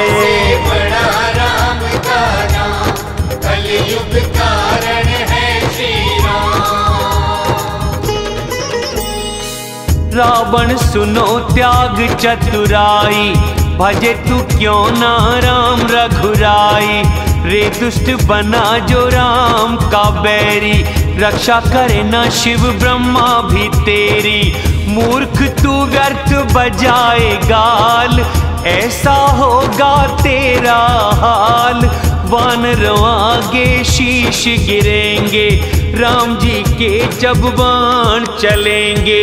रावण सुनो त्याग चतुराई। भजे तू क्यों ना राम रघुराई रे दुष्ट बना जो राम का बैरी। रक्षा करे ना शिव ब्रह्मा भी तेरी। मूर्ख तू व्यर्थ बजाए गाल, ऐसा होगा तेरा हाल। वानरों आगे शीश गिरेंगे, राम जी के जब बाण चलेंगे।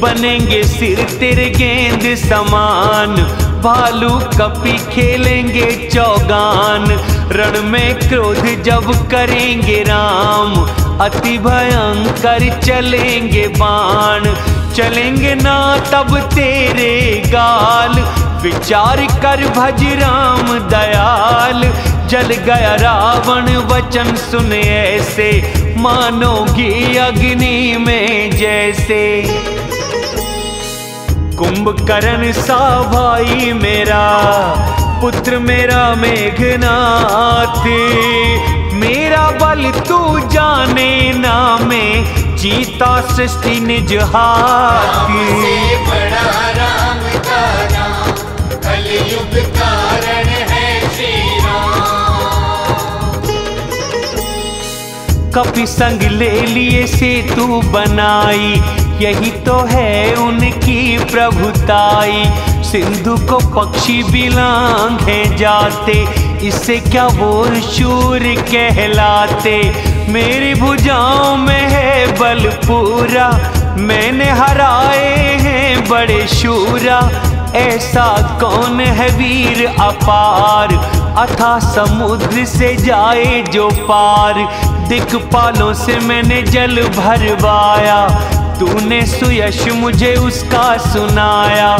बनेंगे सिर तेरे गेंद समान। भालू कपी खेलेंगे चौगान। रण में क्रोध जब करेंगे राम, अति भयंकर चलेंगे बाण। चलेंगे ना तब तेरे गाल, विचार कर भज राम दयाल। जल गया रावण वचन सुन ऐसे, मानोगी अग्नि में जैसे। कुंभकर्ण सा भाई मेरा, पुत्र मेरा मेघनाथ। मेरा बल तू जाने ना में जीता सृष्टि निज हाथ। कपि संग ले लिए सेतु बनाई यही तो है उनकी प्रभुताई। सिंधु को पक्षी भी बिलांगे जाते इससे क्या वो शूर कहलाते? मेरी भुजाओं में है बल पूरा, मैंने हराए हैं बड़े शूरा। ऐसा कौन है वीर अपार? अथा समुद्र से जाए जो पार। दिक्पालों से मैंने जल भरवाया तूने सुयश मुझे उसका सुनाया।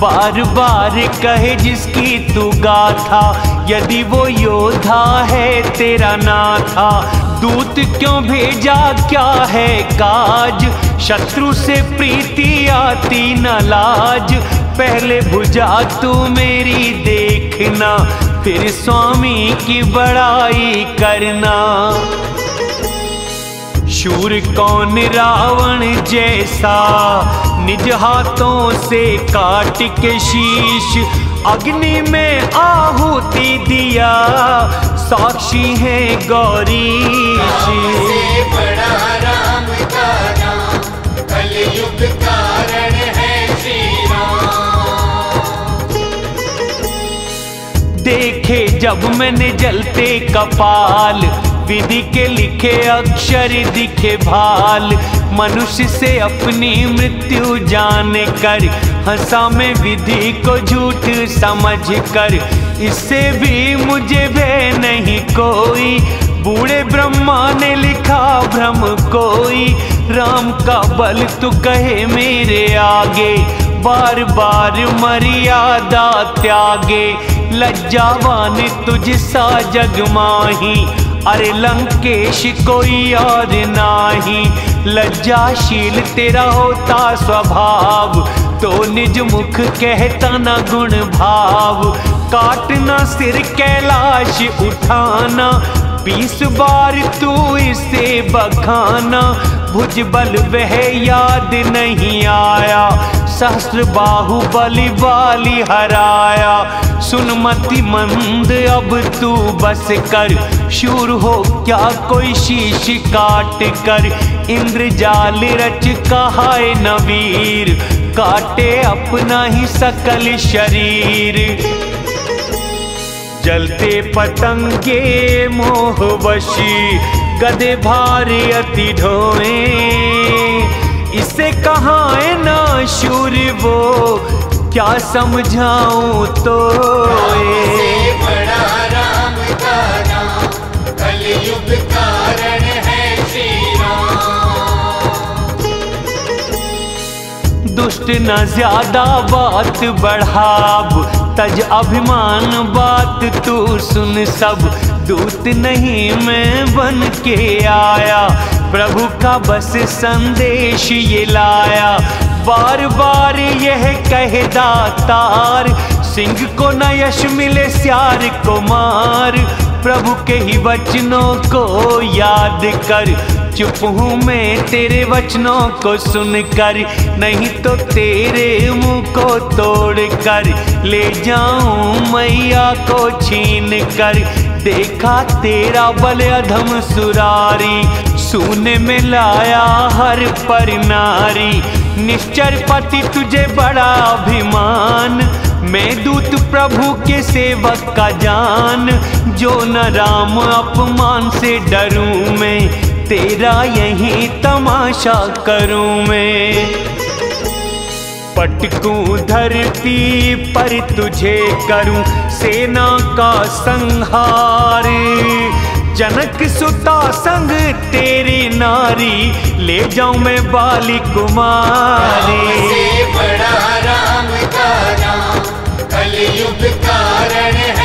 बार बार कहे जिसकी तू गाथा, यदि वो योद्धा है, तेरा ना था दूत क्यों भेजा, क्या है काज? शत्रु से प्रीति आती न लाज। पहले बुझा तू मेरी देखना, फिर स्वामी की बड़ाई करना। शूर कौन रावण जैसा? निज हाथों से काट के शीश, अग्नि में आहुति दिया। साक्षी है गौरीश। देखे जब मैंने जलते कपाल विधि के लिखे अक्षर दिखे भाल। मनुष्य से अपनी मृत्यु जान कर, हंसा में विधि को झूठ समझ कर। इससे भी मुझे भय नहीं कोई। बूढ़े ब्रह्मा ने लिखा भ्रम कोई। राम का बल तू कहे मेरे आगे। बार बार मर्यादा त्यागे। लज्जावान तुझ सा जग माही अरे लंकेश, कोई और नाही। लज्जाशील तेरा होता स्वभाव। तो निज मुख कहता न गुण भाव। काटना सिर, कैलाश उठाना। बीस बार तू इसे बखाना भुज बल वह याद नहीं आया, सहस्र बाहु बलि बाली हराया। सुन मति मंद, अब तू बस कर, शूर हो क्या कोई शीश काट कर? इंद्र जाल रच कहाए नवीर, काटे अपना ही सकल शरीर। जलते पतंगे मोहवशी गदे भारी अति ढोए। इसे कहाँ है ना शूर वो, क्या समझाऊं तो
है
दुष्ट न ज़्यादा बात बढ़ाव तज अभिमान, बात तू सुन सब। दूत नहीं मैं बन के आया। प्रभु का बस संदेश ये लाया। बार बार यह कह दातार, सिंह को न यश मिले, सियार कुमार प्रभु के ही वचनों को याद कर चुप हूँ मैं तेरे वचनों को सुनकर। नहीं तो तेरे मुँह को तोड़ कर ले जाऊँ मैया को छीन कर देखा तेरा बल अधम सुरारी। सूने में लाया हर पर नारी निश्चर पति तुझे बड़ा अभिमान। मैं दूत प्रभु के सेवक का जान। जो न राम अपमान से डरूं मैं। तेरा यही तमाशा करूँ मैं। पटकूं धरती पर तुझे करूँ सेना का संहार। जनक सुता संग तेरी नारी, ले जाऊँ मैं बाली कुमारी।
बड़ा राम का नाम, कलयुग कारण है।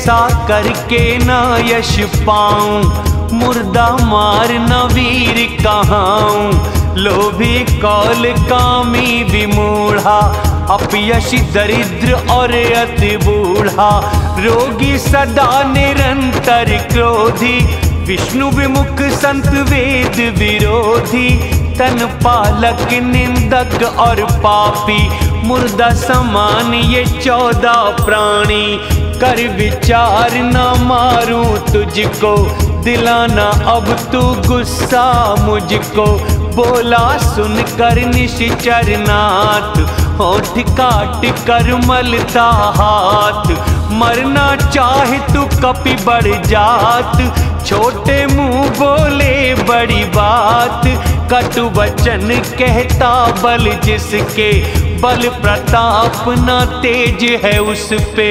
ऐसा करके ना यश पाऊँ। मुर्दा मार न वीर कहाऊं। लोभी कौल कामी विमूढ़ा। अपयश दरिद्र और अति बूढ़ा। रोगी सदा निरंतर क्रोधी। विष्णु विमुख संत वेद विरोधी। तन पालक निंदक और पापी। मुर्दा समान ये चौदह प्राणी। कर विचार न मारूं तुझको, दिलाना अब तू गुस्सा मुझको। बोला सुन कर निश्चर नाथ होठ काट कर मलता हाथ। मरना चाहे तू कपि बढ़ जात, छोटे मुँह बोले बड़ी बात। कटु वचन कहता बल जिसके, बल प्रताप ना तेज है उस पे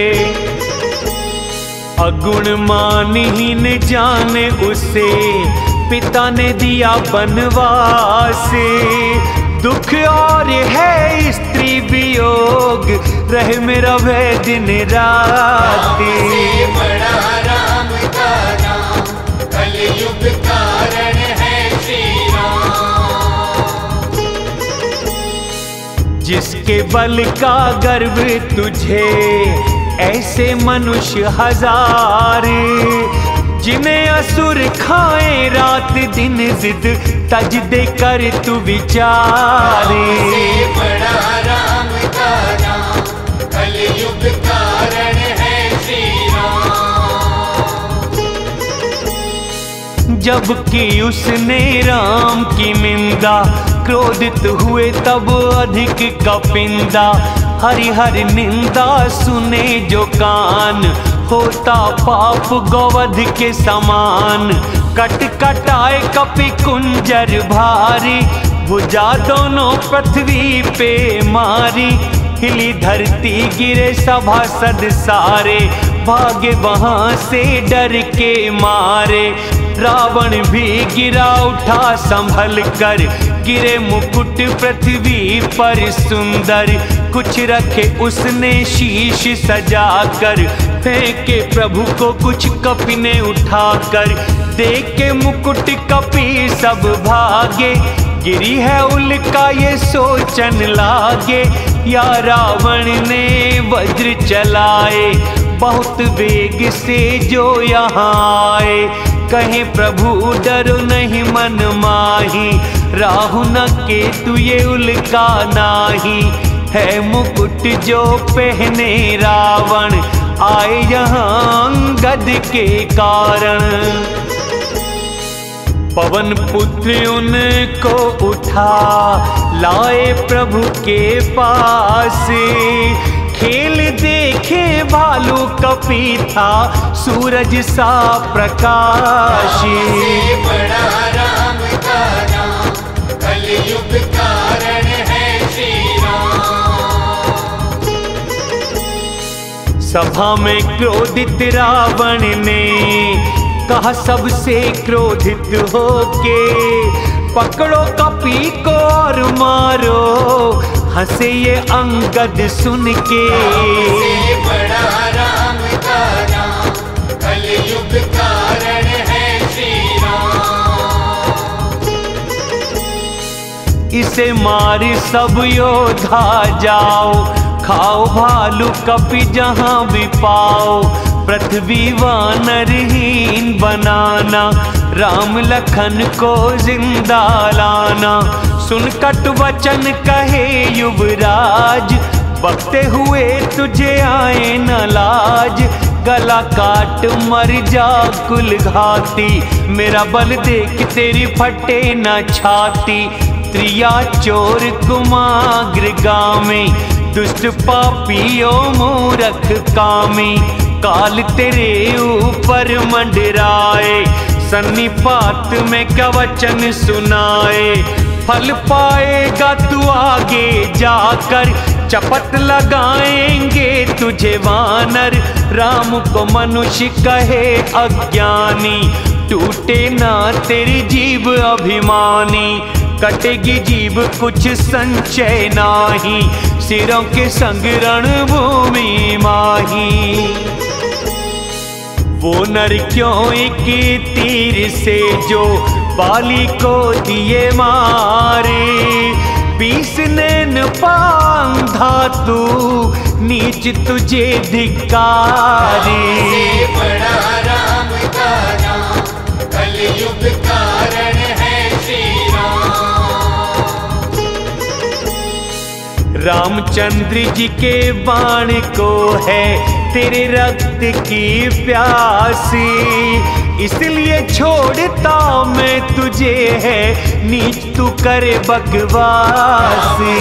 अगुण मानहीन जाने उसे, पिता ने दिया बनवास दुख और है स्त्री वियोग, रहे मेरा वह दिन रात। जिसके बल का गर्व तुझे ऐसे मनुष्य हज़ार जिन्हें असुर खाए रात दिन जिद तज दे कर तू विचारे।
से बड़ा राम का कलयुग कारण है श्री राम
जबकि उसने राम की निंदा क्रोधित हुए तब अधिक कपिंदा हरि हरि निंदा सुने जो कान, होता पाप गौवध के समान। कट कटाए कपि कुंजर भारी, भुजा दोनों पृथ्वी पे मारी। हिली धरती गिरे सभासद सारे, भागे वहाँ से डर के मारे। रावण भी गिरा उठा संभल कर गिरे मुकुट पृथ्वी पर सुंदर। कुछ रखे उसने शीश सजा कर फेंके प्रभु को कुछ कपि ने उठाकर। देख के मुकुट कपि सब भागे। गिरी है उल्का ये सोचन लागे। या रावण ने वज्र चलाए। बहुत वेग से जो यहाँ आए। कहे, प्रभु डरो नहीं मन माही। राहु न के तू ये उल्का नाही। है मुकुट जो पहने रावण, आए यहाँ अंगद के कारण। पवन पुत्र उनको उठा, लाए प्रभु के पास। खेल देखे भालू कपी था सूरज सा प्रकाश। सभा में क्रोधित रावण ने कहा, सबसे क्रोधित होके पकड़ो कपी को और मारो। हंसे ये अंगद सुन के
बड़ा राम का नाम कलयुग कारण है श्री राम
इसे मार सब योद्धा जाओ खाओ भालू कपि जहाँ भी पाओ। पृथ्वी वानरहीन बनाना राम लखन को ज़िंदा लाना। सुन कट वचन कहे युवराज। बकते हुए तुझे आए न लाज। गला काट मर जा, कुल घाती मेरा बल देख तेरी फटे न छाती। त्रिया चोर कुमाग्र गामे। दुष्ट पापियो मूरख कामी। काल तेरे ऊपर मंडराए। सन्निपात में कवचन सुनाए? फल पाएगा तू आगे जाकर। चपत लगाएँगे तुझे वानर। राम को मनुष्य कहे अज्ञानी। टूटे ना तेरी जीव अभिमानी। कटेगी जीव कुछ संचय नाही। सिरों के संग रण भूमि माही। वो नर क्यों एक तीर से जो बाली को दिए मारे बीस नैन पांधा तू नीच तुझे धिकारी
बड़ा राम का कलयुग कारण है श्री राम
रामचंद्र जी के बाण को है तेरे रक्त की प्यासी, इसलिए छोड़ता मैं तुझे है, नीच तू करे बकवासी।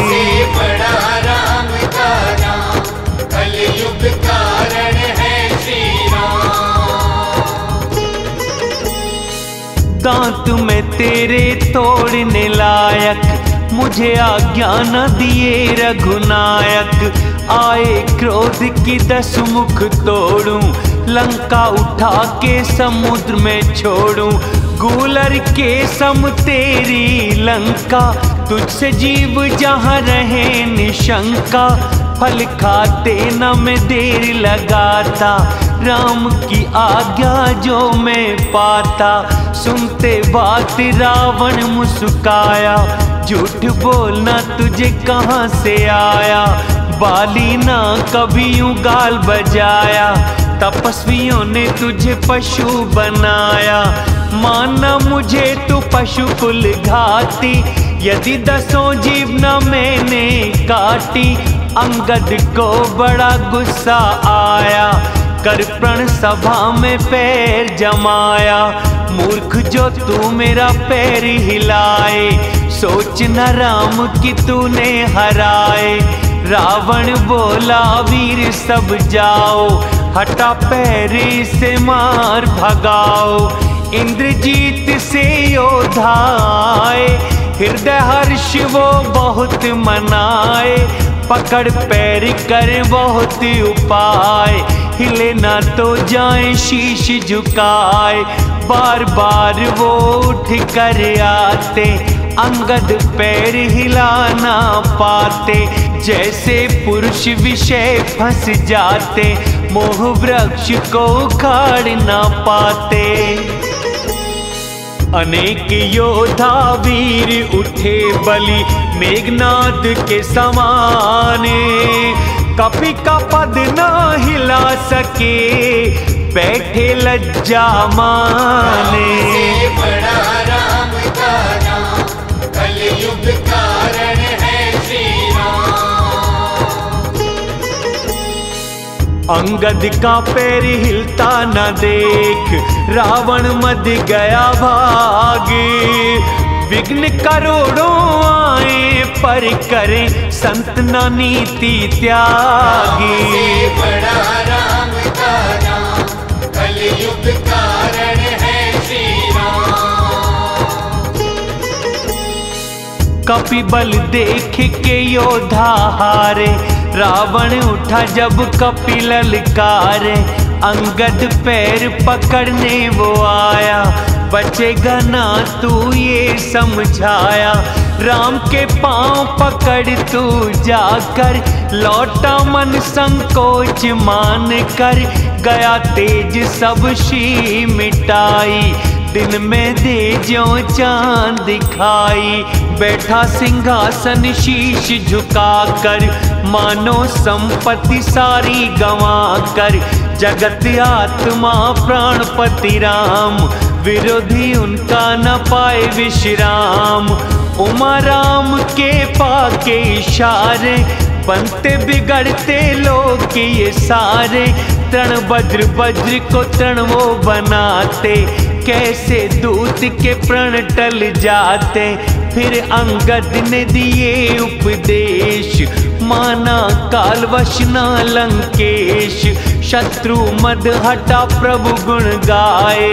दांत में तेरे तोड़ने लायक, मुझे आज्ञा न दिए रघुनायक। आए क्रोध की दस मुख तोड़ूं, लंका उठा के समुद्र में छोड़ूं। गूलर के सम तेरी लंका, तुझसे जीव जहाँ रहे निशंका। फल खाते न मैं देर लगाता, राम की आज्ञा जो मैं पाता। सुनते बात रावण मुस्काया झूठ बोलना तुझे कहाँ से आया? बाली ना कभी यूँ गाल बजाया। तपस्वियों ने तुझे पशु बनाया। माना मुझे तू पशु कुल घाती यदि दसों जीव न मैंने काटी, अंगद को बड़ा गुस्सा आया। कर प्रण सभा में पैर जमाया। मूर्ख जो तू मेरा पैर हिलाए। सोच न राम की तूने हराए। रावण बोला, वीर सब जाओ, हटा पैर से मार भगाओ। इंद्रजीत से योद्धा आए हृदय हर्ष वो बहुत मनाए। पकड़ पैर कर बहुत उपाय, हिले ना तो जाए शीश झुकाए। बार बार वो उठ कर आते, अंगद पैर हिला ना पाते। जैसे पुरुष विषय फंस जाते, मोह वृक्ष को उखाड़ ना पाते। अनेक योद्धा वीर उठे बलि मेघनाथ के समान। कपि का पद न हिला सके, बैठे लज्जा माने।
बड़ा
अंगद का पैर हिलता न देख, रावण मद गया भागे। विघ्न करोड़ों आए पर करे संत न नीति त्यागी।
से बड़ा राम का नाम कलयुग कारण है श्री राम
कपि देख के योद्धा हारे रावण उठा जब कपिल ललकारे अंगद पैर पकड़ने वो आया। बचेगा ना तू ये समझाया। राम के पाँव पकड़ तू जाकर, लौटा मन संकोच मान कर गया तेज सब शी मिटाई। दिन में दे जो चाँद दिखाई, बैठा सिंहासन शीश झुकाकर, मानो संपत्ति सारी गंवा कर। जगत आत्मा प्राणपति राम, विरोधी उनका न पाए विश्राम। उमा राम के पाके इशारे, बनते बिगड़ते लोग ये सारे। तृण वज्र वज्र को तृण वो बनाते कैसे दूत के प्रण टल जाते, फिर अंगद ने दिए उपदेश। माना काल वशना लंकेश, शत्रु मद हटा प्रभु गुण गाए।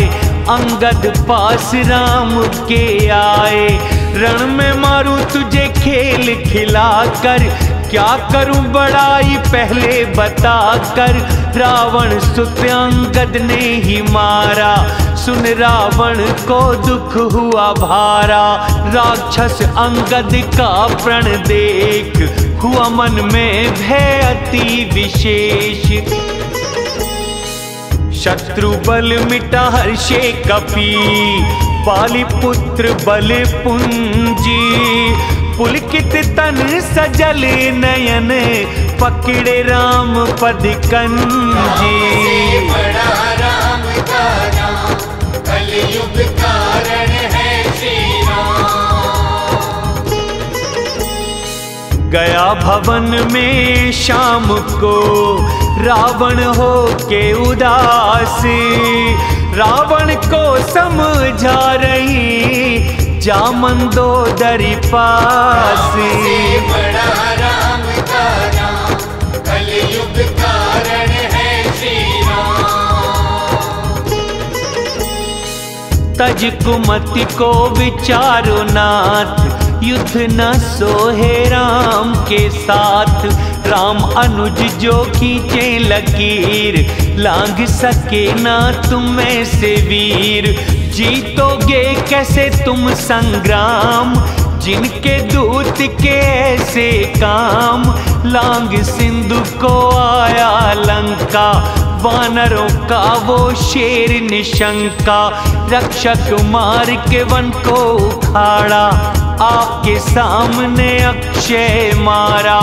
अंगद पास राम के आए। रण में मारू तुझे खेल खिलाकर क्या करूँ बड़ाई पहले बता कर रावण सुत्यांगद ने ही मारा। सुन रावण को दुख हुआ भारा। राक्षस अंगद का प्रण देख, हुआ मन में भय अति विशेष। शत्रु बल मिटा हर्षे कपी, पाली पुत्र बल पुंजी। पुलकित तन सजल नयन, पकड़े राम पद कंजी। गया भवन में शाम को रावण हो के उदास। रावण को समझा रही जामंदो दरी पास। तज कुमति को विचारो नाथ, युद्ध न सोहे राम के साथ। राम अनुज जो खींचे लकीर लांग सके ना तुम्हें से वीर। जीतोगे कैसे तुम संग्राम? जिनके दूत के ऐसे काम। लांग सिंधु को आया लंका। वानरों का वो शेर निशंका। रक्षक मार के वन को उखाड़ा। आपके सामने अक्षय मारा।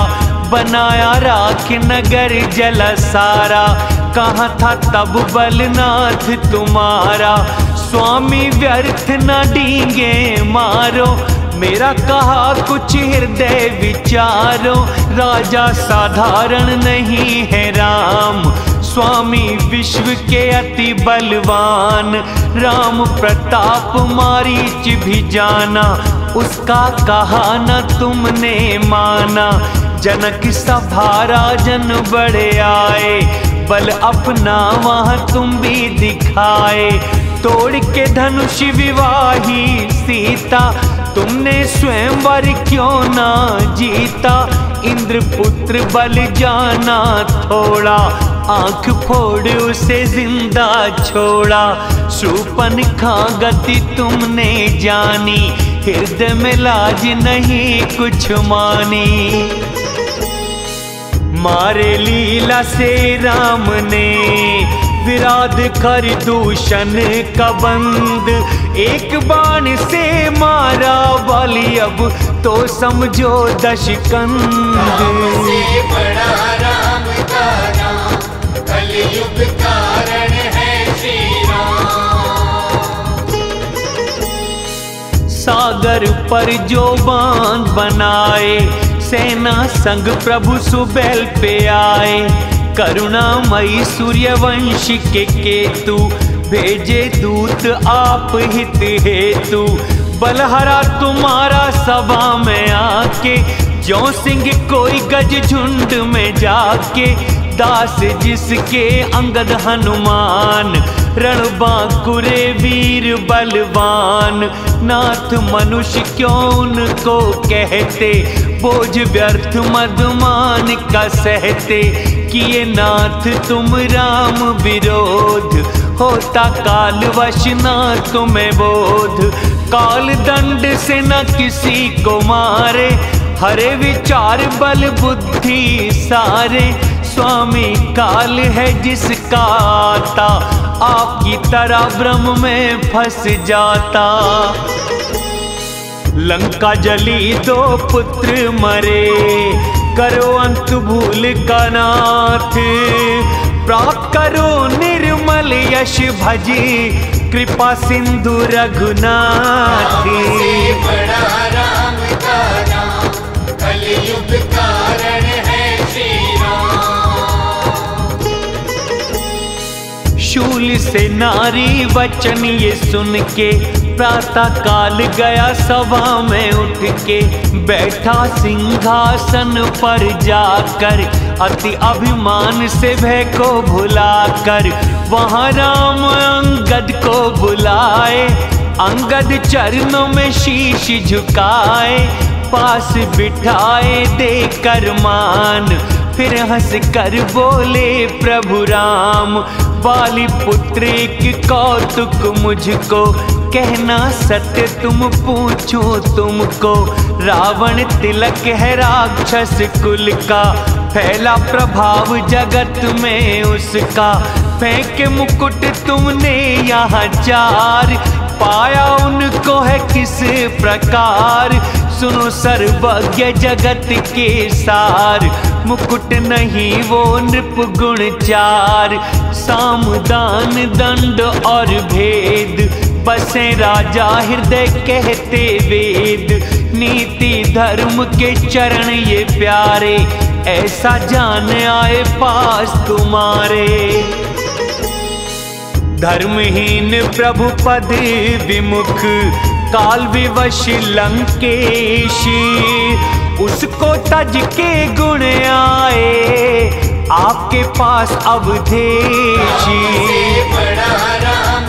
बनाया राख नगर जल सारा कहाँ था तब बलनाथ तुम्हारा? स्वामी व्यर्थ न डींगे मारो। मेरा कहा कुछ हृदय विचारो। राजा साधारण नहीं है राम। स्वामी विश्व के अति बलवान। राम प्रताप मारीच भी जाना। उसका कहा न तुमने माना। जनक सभा राजन बड़े आए। बल अपना वहाँ तुम भी दिखाए। तोड़ के धनुष विवाही सीता। तुमने स्वयंवर क्यों ना जीता? इंद्रपुत्र बल जाना थोड़ा। आँख फोड़ उसे ज़िंदा छोड़ा। सुपन खा गति तुमने जानी। हृदय में लाज नहीं कुछ मानी। मारे लीला से राम ने विराध कर दूषण का बंद। एक बाण से मारा वाली अब तो समझो दशकंद। सागर पर जो बाँध बनाए सेना संग प्रभु सुबेल पे आए। करुणामयी सूर्यवंश के केतु, भेजे दूत आप हित हेतु। बलहरा तुम्हारा सभा में आके जो सिंह कोई गज झुंड में जाके दास जिसके अंगद हनुमान, रणबांकुरे वीर बलवान। नाथ मनुष्य क्यों उनको कहते? बोझ व्यर्थ मधुमान का सहते किए नाथ तुम राम विरोध, होता काल वश ना तुम्हें बोध। काल दंड से न किसी को मारे, हरे विचार बल बुद्धि सारे। स्वामी काल है जिसका आता, आपकी तरह ब्रह्म में फंस जाता। लंका जली दो पुत्र मरे, करो अंत भूल का नाथ। प्राप्त करो निर्मल यश भजी, कृपा सिंधु रघुनाथ।
बड़ा राम का नाम, कलयुग
शूल से नारी वचन ये सुन के प्रातः काल गया सभा में उठ के बैठा सिंहासन पर जाकर, अति अभिमान से भय को भुलाकर, वहाँ राम अंगद को बुलाए, अंगद चरणों में शीश झुकाए, पास बिठाए दे कर मान फिर हंस कर बोले, प्रभु राम बाली पुत्र की कौतुक मुझको। कहना सत्य तुम पूछो तुमको, रावण तिलक है राक्षस कुल का। फैला प्रभाव जगत में उसका। फेंक मुकुट तुमने यहाँ चार। पाया उनको है किस प्रकार? सुनो सर्वज्ञ जगत के सार। मुकुट नहीं, वो नृप गुण चार। साम दान दंड और भेद, बसे राजा हृदय कहते वेद। नीति धर्म के चरण ये प्यारे, ऐसा जान आए पास तुम्हारे। धर्महीन प्रभु पद विमुख, काल विवश लंकेश। उसको तज के गुण आए, आपके पास
से बड़ा राम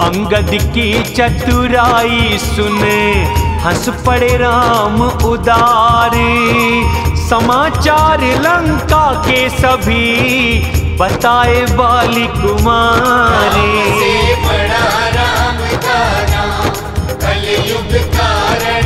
अंगद की चतुराई सुने, हंस पड़े राम उदार। समाचार लंका के सभी बताए वाली कुमारी। बड़ा राम का नाम कलयुग कारण